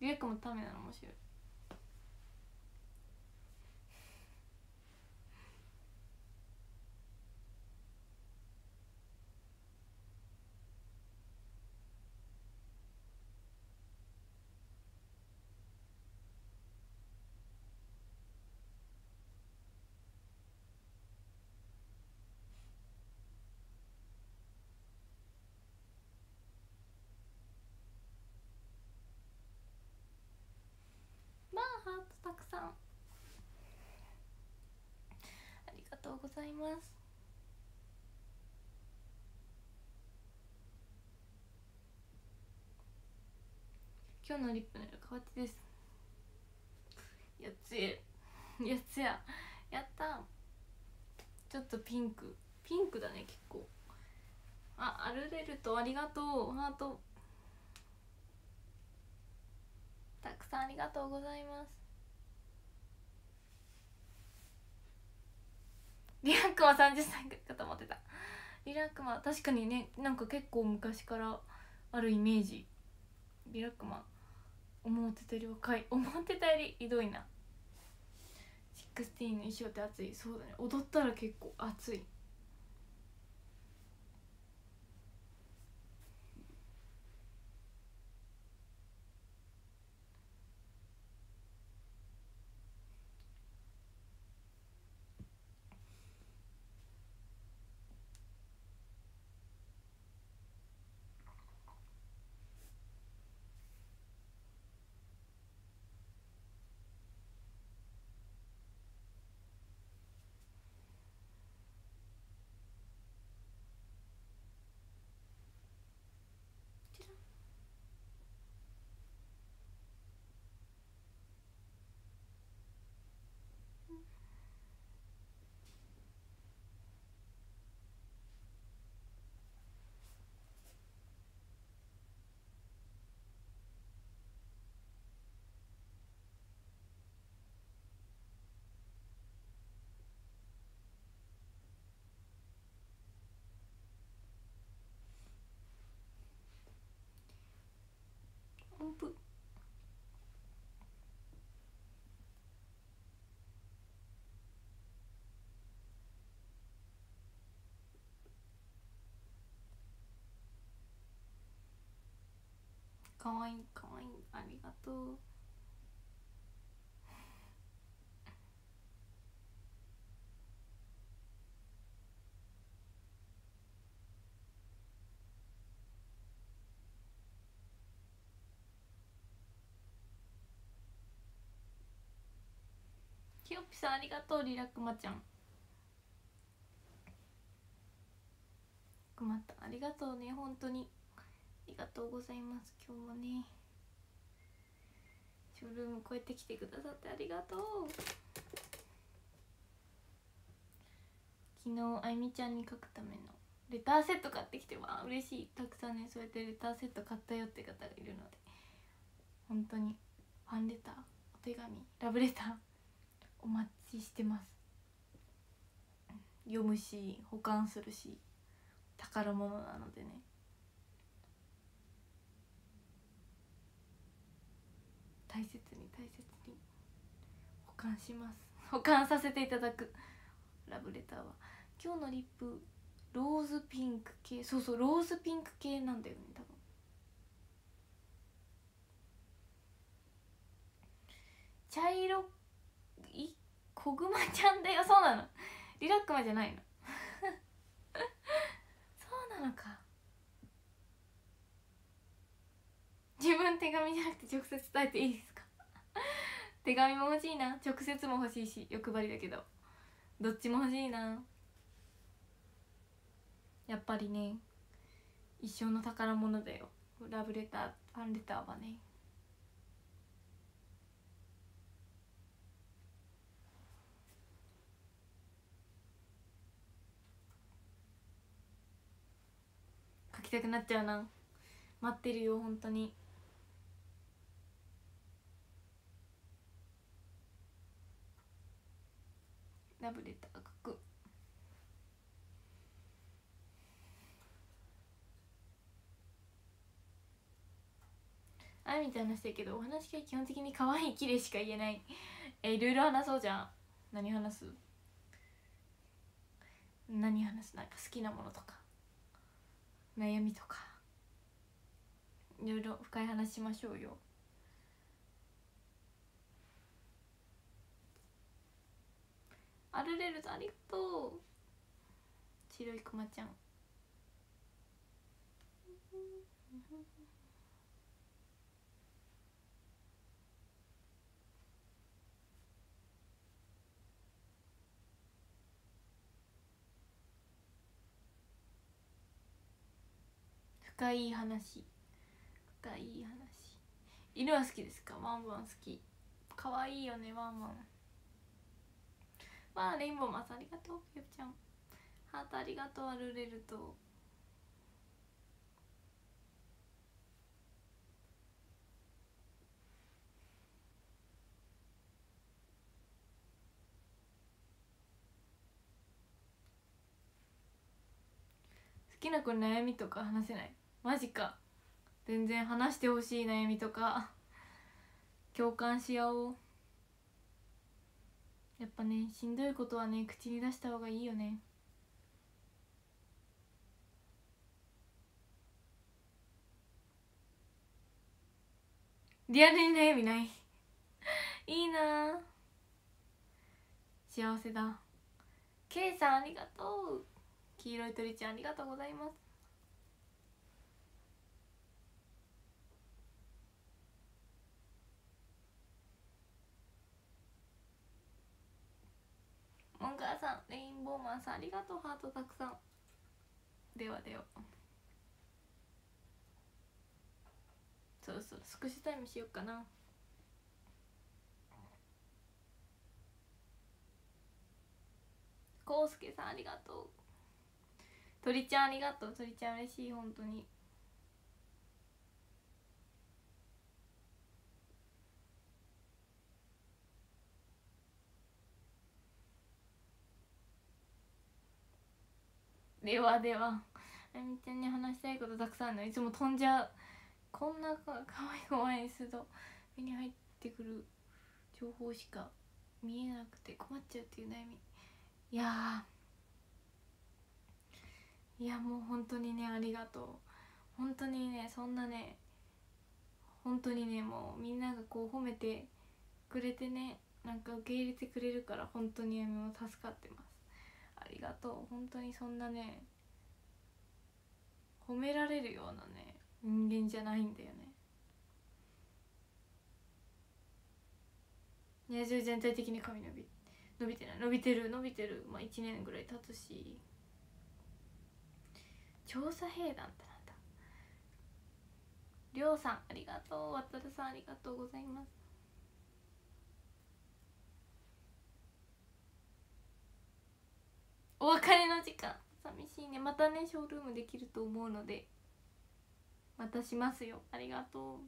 リュックもためなの面白い。ございます。今日のリップの色変わってです。やつえやつや。やった。ちょっとピンク。ピンクだね結構。あアルレルトありがとう。ハート。たくさんありがとうございます。リラックマ30歳かと思ってた。リラックマ確かにねなんか結構昔からあるイメージ。リラックマ思ってたより若い。思ってたよりひどいな。16の衣装って熱い。そうだね。踊ったら結構熱い音符かわいいかわい。いありがとう。きよぴさんありがとう。リラックマちゃん。くまった。ありがとうね本当に。りがとうございます。今日もね。ショールームこうやって来てくださってありがとう。昨日あゆみちゃんに書くためのレターセット買ってきてわあ嬉しい。たくさんねそうやってレターセット買ったよって方がいるので。本当にファンレターお手紙ラブレターお待ちしてます。読むし保管するし宝物なのでね。大切に大切に。保管します。保管させていただく。ラブレターは。今日のリップローズピンク系。そうそうローズピンク系なんだよね多分。茶色いこぐまちゃんだよ。そうなの。リラックマじゃないの。[LAUGHS] そうなのか。自分手紙じゃなくて直接伝えていいですか？[LAUGHS] 手紙も欲しいな。直接も欲しいし欲張りだけど。どっちも欲しいな。やっぱりね一生の宝物だよ。ラブレターファンレターはね。書きたくなっちゃうな。待ってるよ本当に。ラブレター書く。あみたいなしてるけどお話が基本的に可愛い綺麗しか言えない。[LAUGHS] えいろいろ話そうじゃん。何話す？何話す？なんか好きなものとか。悩みとか。いろいろ深い話しましょうよ。アルレルありがとう。白いクマちゃん。深い話。深い話。犬は好きですか？ワンワン好き。かわいいよねワンワン。わあレインボーマスありがとうゆちゃん。ハートありがとうアルレルト好きな子に悩みとか話せない？マジか。全然話してほしい悩みとか。共感し合おう。やっぱねしんどいことはね口に出した方がいいよね。リアルに悩みない？[LAUGHS] いいな。幸せだ。K さんありがとう。黄色い鳥ちゃんありがとうございます。モンガーさんレインボーマンさんありがとうハートたくさん。ではでは。そろそろスクショタイムしようかな。こうすけさんありがとう。鳥ちゃんありがとう。鳥ちゃん嬉しい本当に。ではでは。あみちゃんに話したいことたくさんあるの。いつも飛んじゃう。こんなかかわいい子前にすると目に入ってくる情報しか見えなくて困っちゃうっていう悩み。いやいやもう本当にねありがとう。本当にねそんなね本当にねもうみんながこう褒めてくれてねなんか受け入れてくれるから本当にもう助かってます。りがとう。本当にそんなね褒められるようなね人間じゃないんだよね。いや全体的に髪伸び伸びてない。伸びてる伸びてる。まあ1年ぐらい経つし。調査兵団ってなんだ。りょうさんありがとう。わたるさんありがとうございます。お別れの時間。寂しいね。またねショールームできると思うので。またしますよ。ありがとう。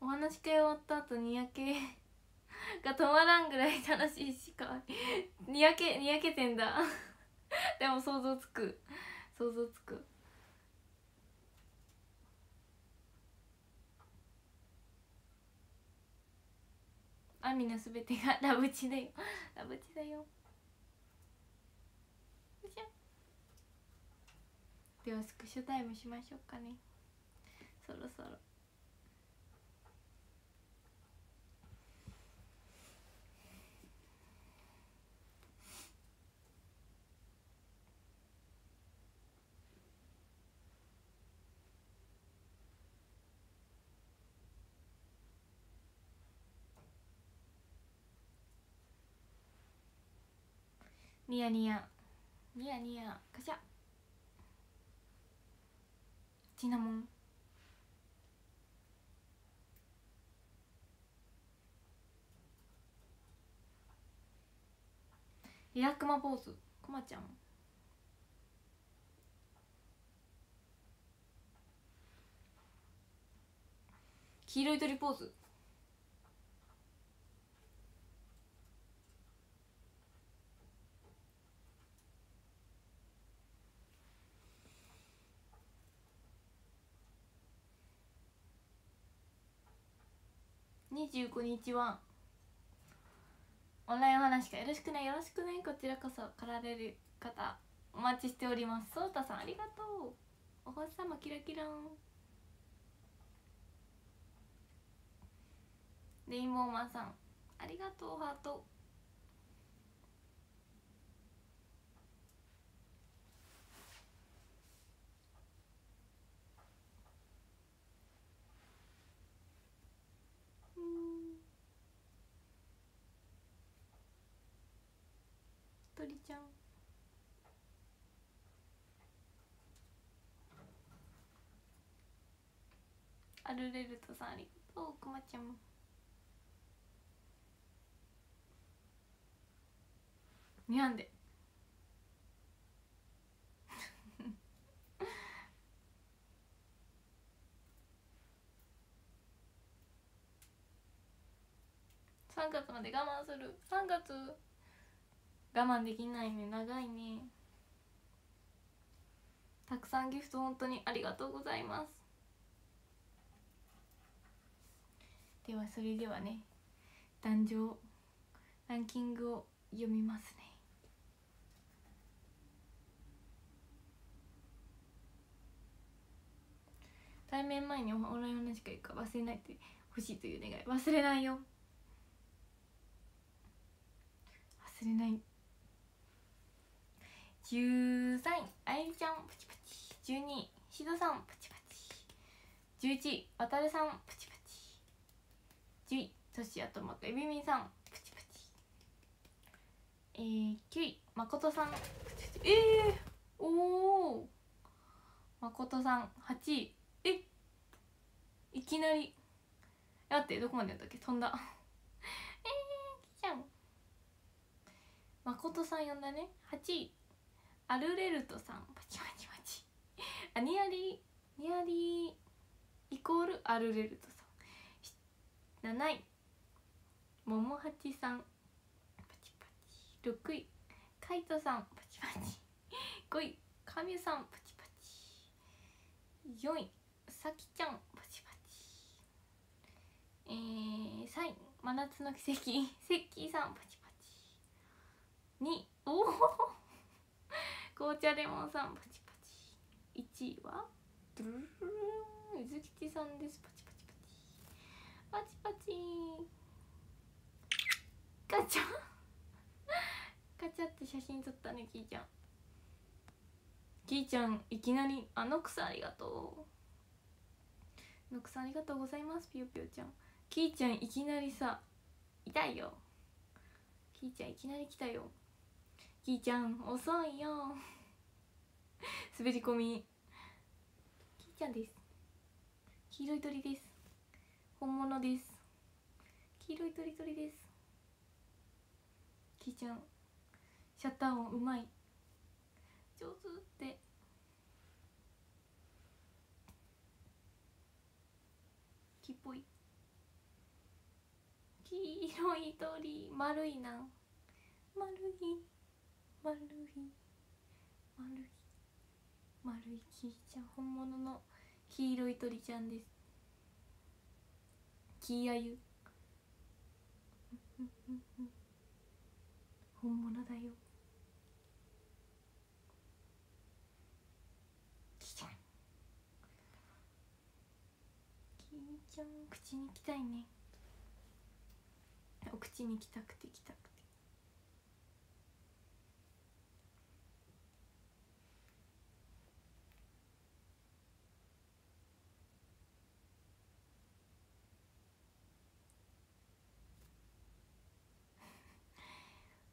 お話し会終わった後にやけ [LAUGHS] が止まらんぐらい楽しいしかにやけにやけてんだ。[LAUGHS] でも想像つく。想像つく。アミのすべてが [LAUGHS] ラブチだよ。ラブチだよ。ではスクショタイムしましょうかね。そろそろ。ニヤニヤ。ニヤニヤ。カシャ。シナモン。リラックマポーズ。コマちゃん。黄色い鳥ポーズ。25日は。オンライン話がよろしくね。よろしくね。こちらこそ来られる方お待ちしております。そうたさんありがとう。お星様キラキラン。レインボーマンさんありがとう。ハート。鳥ちゃん。アルレルトさんありがとうくまちゃんにゃんで。[LAUGHS] 3月まで我慢する。3月。我慢できないね。長いね。たくさんギフト本当にありがとうございます。ではそれではね壇上ランキングを読みますね。対面前にオンライン話しか言うか忘れないでほしいという願い。忘れないよ。忘れない。13位あゆりちゃんプチプチ12位しどさんプチプチ11位わたるさんプチプチ10位としやとまとえびみんさんプチプチえー、9位。まことさんプチプチえー、おおまことさん8位。えいきなり。待ってどこまでやったっけ？飛んだ。[LAUGHS] えー、きちゃん。まことさん呼んだね。8位。アルレルトさん。パチパチパチ。あニアリー。ニアリー。イコールアルレルトさん。7位。ももはちさん。パチパチ。6位。カイトさん。パチパチ。5位。カミュさん。パチパチ。4位。さきちゃん。パチパチ。えー、3位。真夏の奇跡。セッキーさん。パチパチ。2位。おお紅茶レモンさんパチパチ。1位は？ドゥルルル水吉さんです。パチパチパチ。パチパチ。ガチャ？[LAUGHS] ガチャって写真撮ったねキーちゃん。キーちゃんいきなりあの草ありがとう。の草ありがとうございますぴよぴよちゃん。キーちゃんいきなりさ痛いよ。キーちゃんいきなり来たよキーちゃん遅いよ。滑り込み。キーちゃんです。黄色い鳥です。本物です。黄色い鳥鳥です。キーちゃんシャッター音うまい。上手って。木っぽい。黄色い鳥丸いな。丸い。丸い。丸い。丸い。キーちゃん本物の黄色い鳥ちゃんです。キーアユ本物だよ。キーちゃんキーちゃん口に行きたいね。お口に行きたくて行きたくて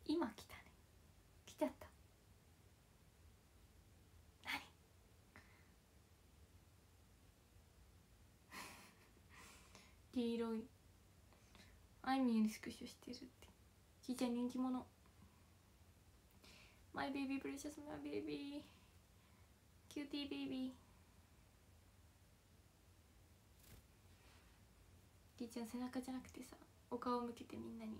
今来たね来ちゃった何黄色いあいみよりスクショしてるって。キーちゃん人気者。 My baby precious my baby cutie babyキーちゃん背中じゃなくてさお顔向けてみんなに。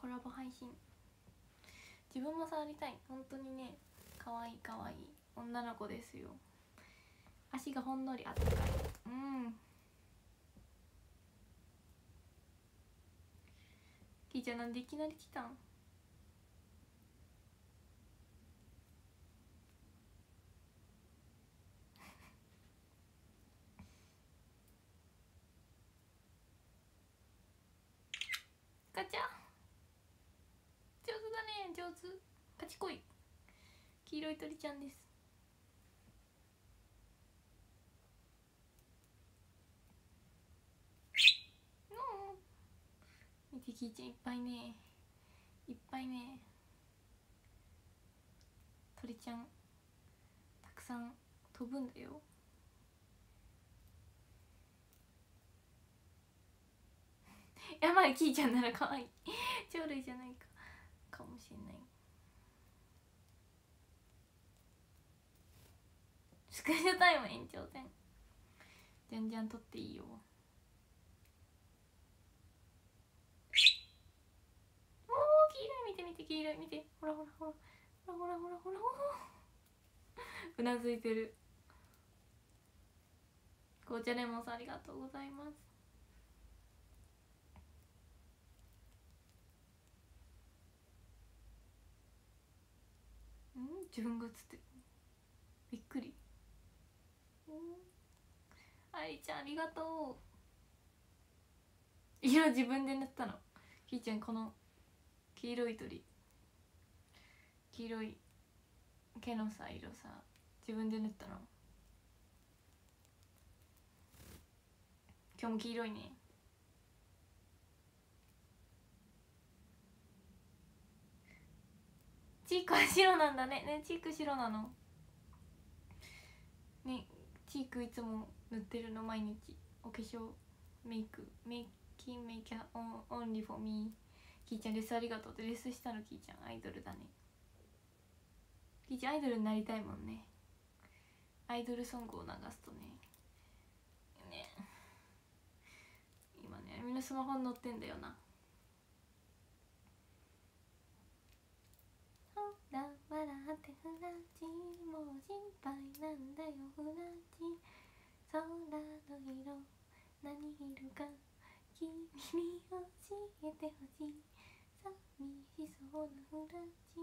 コラボ配信。自分も触りたい。本当にね可愛い可愛い。女の子ですよ。足がほんのりあったかいうん。きーちゃんなんでいきなり来たんガチャ上手だね上手い。黄色い鳥ちゃんです。見てキーちゃんいっぱいね。いっぱいね。鳥ちゃん。たくさん飛ぶんだよ。[LAUGHS] やばいキーちゃんなら可愛い。鳥類じゃないか。かもしれない。スクショタイム延長戦。じゃんじゃん撮っていいよ。おお黄色い見て見て黄色い見て。ほらほらほらほらほらほらほらほら。うなずいてる。紅茶レモンさんありがとうございます。うん？自分が映ってる。びっくり。愛ちゃんありがとう。色自分で塗ったの。きーちゃんこの黄色い鳥。黄色い毛のさ色さ。自分で塗ったの。今日も黄色いね。チークは白なんだね。ねチーク白なの。チークいつも塗ってるの毎日。お化粧メイク。 Making make up on only for me。キーちゃんレスありがとうってレスしたのキーちゃんアイドルだね。キーちゃんアイドルになりたいもんね。アイドルソングを流すとね。ね。今ねみんなスマホに載ってんだよな。ら笑ってフラチもう心配なんだよ。フラチ空の色何色か君に教えてほしい。寂しそうなフラチ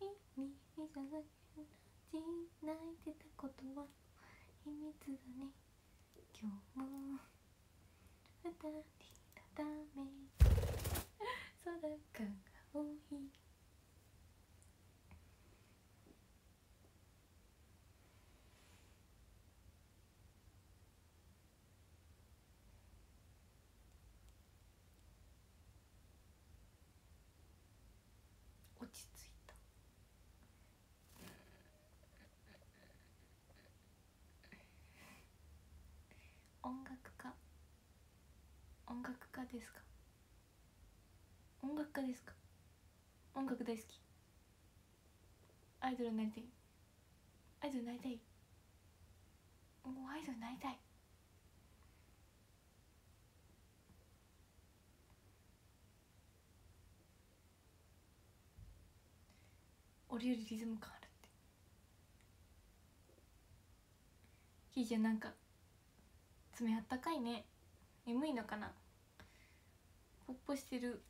耳じゃなくフラチ泣いてたことは秘密だね。今日も二人のため。空が青い落ち着いた音楽家。音楽家ですか？音楽家ですか？音楽大好き。アイドルになりたい。アイドルになりたい。もうアイドルになりたい。俺よりリズム感あるって。キーちゃんなんか。爪あったかいね。眠いのかな。ポッポしてる。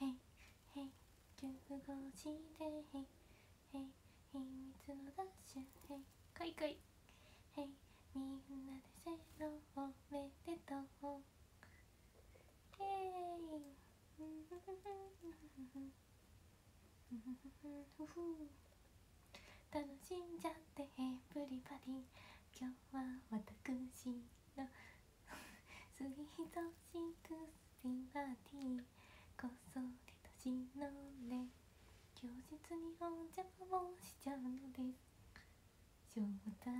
へいへい15時でへいへい秘密のダッシュ。へいかいかい。へいみんなでせのおめでとう。へい。楽しんじゃって everybody。今日は私の sweet sixteen party こっそりと忍んで。教室にお邪魔をしちゃうのです。招待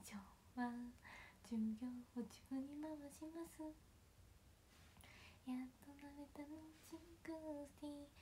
状は授業中に回します。やっと慣れたのシンクスティ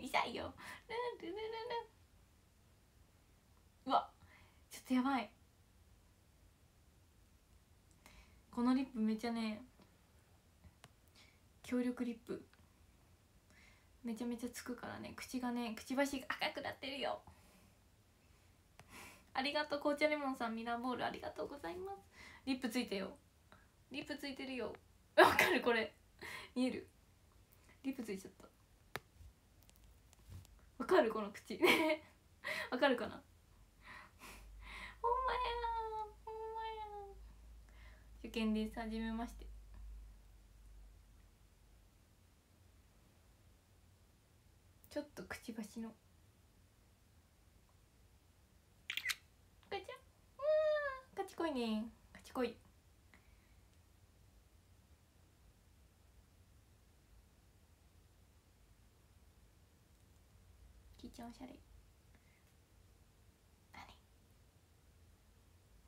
痛いようわちょっとやばい。このリップめっちゃね強力リップ。めちゃめちゃつくからね口がねくちばしが赤くなってるよ。ありがとう紅茶レモンさんミラーボールありがとうございます。リップついてよ。リップついてるよ。[LAUGHS] わかるこれ。見える。リップついちゃった。わかるこの口。[LAUGHS] わかるかな？ほんまやほんまや受験ですはじめまして。ちょっとくちばしのガチャうんガチこいね。ガチこいきーちゃんおしゃれ。何？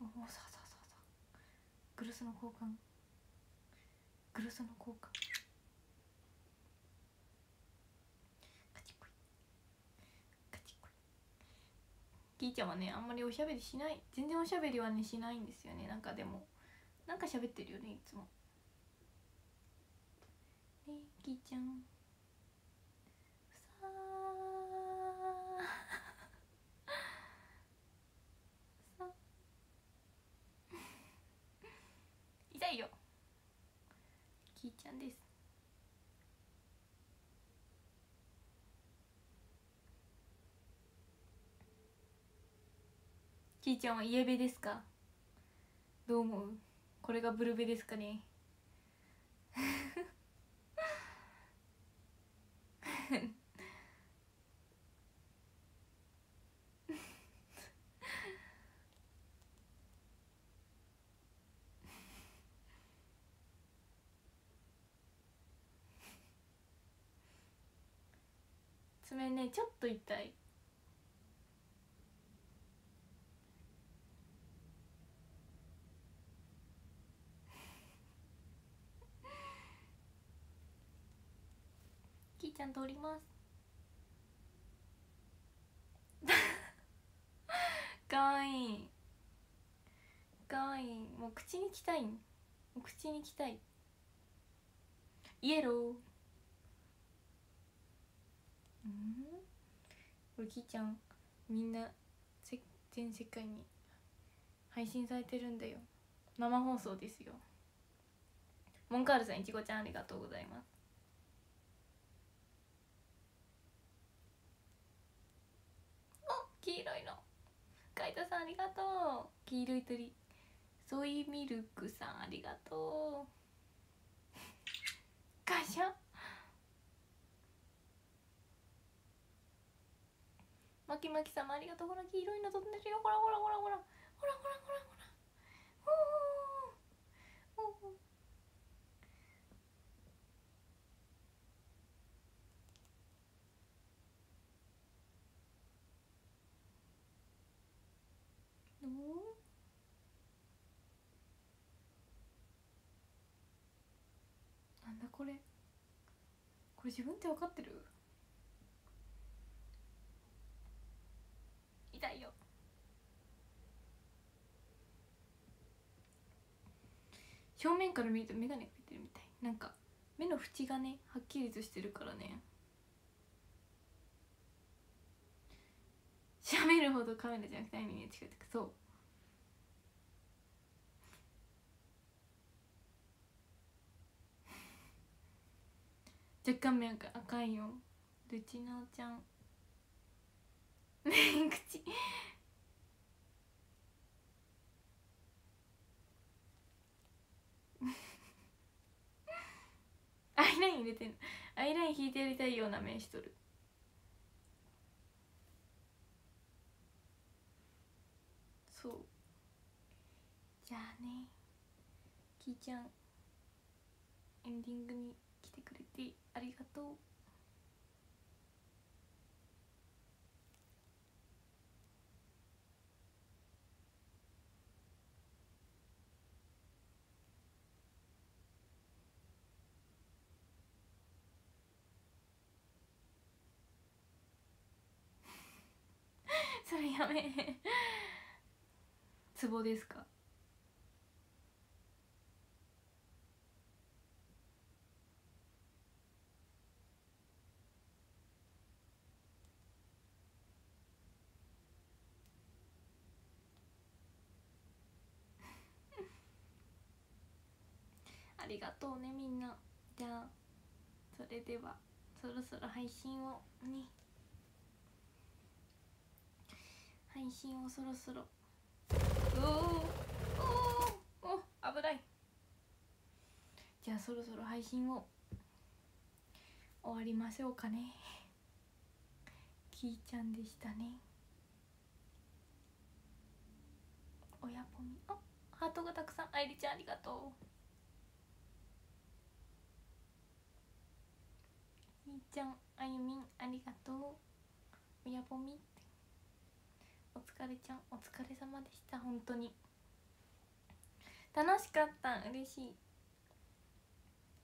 おおそうそうそうそう。グルスの交換。グルスの交換ガチこいガチこいきーちゃんはねあんまりおしゃべりしない全然おしゃべりはねしないんですよね。なんかでもなんか喋ってるよねいつも。ねきーちゃん。さあ [LAUGHS] 痛いよ。きーちゃんです。きーちゃんはイエベですか？どう思う？これがブルベですかね？[LAUGHS] 爪ねちょっと痛い。ゃん通ります。[LAUGHS] かわいい。かわいい。もう口にきたい。もう口にきたい。イエロー。うん？これきちゃんみんな全世界に配信されてるんだよ。生放送ですよ。モンカールさんいちごちゃんありがとうございますお黄色いの。カイトさんありがとう。黄色い鳥ソイミルクさんありがとう。ガシャまきまき様ありがとう。ほら黄色いの飛んでるよ。ほらほらほらほらほらほらほらほらほらほらーおーおーおーなんだこれ。これ自分って分かってる？痛いよ。正面から見ると眼鏡かけてるみたい。なんか目の縁がねはっきりとしてるからね。喋るほどカメラじゃなくて耳に近づくそう。若干目赤いよ。ルチナちゃん。[LAUGHS] 口。[LAUGHS] アイライン入れてんアイライン引いてやりたいような目しとる。そう。じゃあね。きーちゃん。エンディングに。てくれてありがとう。[LAUGHS] それやめツボですか？がとうねみんな。じゃあそれではそろそろ配信をね。配信をそろそろ。おおおお危ない。じゃあそろそろ配信を終わりましょうかね。きーちゃんでしたね。親ぽみあハートがたくさん。あいりちゃんありがとう。ーちゃんあゆみんありがとう。親ぽみ。お疲れちゃんお疲れ様でした。本当に。楽しかった。嬉しい。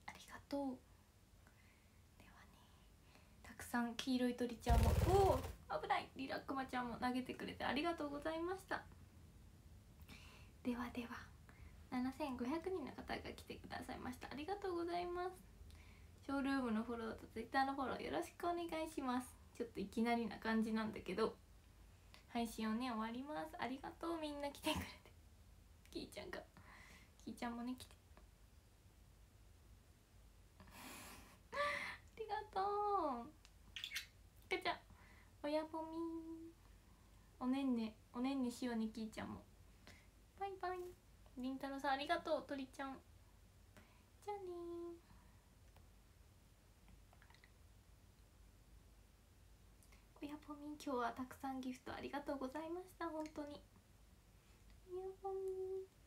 ありがとう。ではねたくさん黄色い鳥ちゃんも。おお危ない。リラックマちゃんも投げてくれてありがとうございました。ではでは7500人の方が来てくださいました。ありがとうございます。ショールームのフォローと Twitter のフォローよろしくお願いします。ちょっといきなりな感じなんだけど。配信をね終わります。ありがとうみんな来てくれて。キーちゃんが。キーちゃんもね来て。[LAUGHS] ありがとう。かちゃん親ぽみおねんねおねんねしようねキーちゃんも。バイバイ。りんたろさんありがとう。鳥ちゃん。じゃあね親ぽみ今日はたくさんギフトありがとうございました。本当に。親ぽみ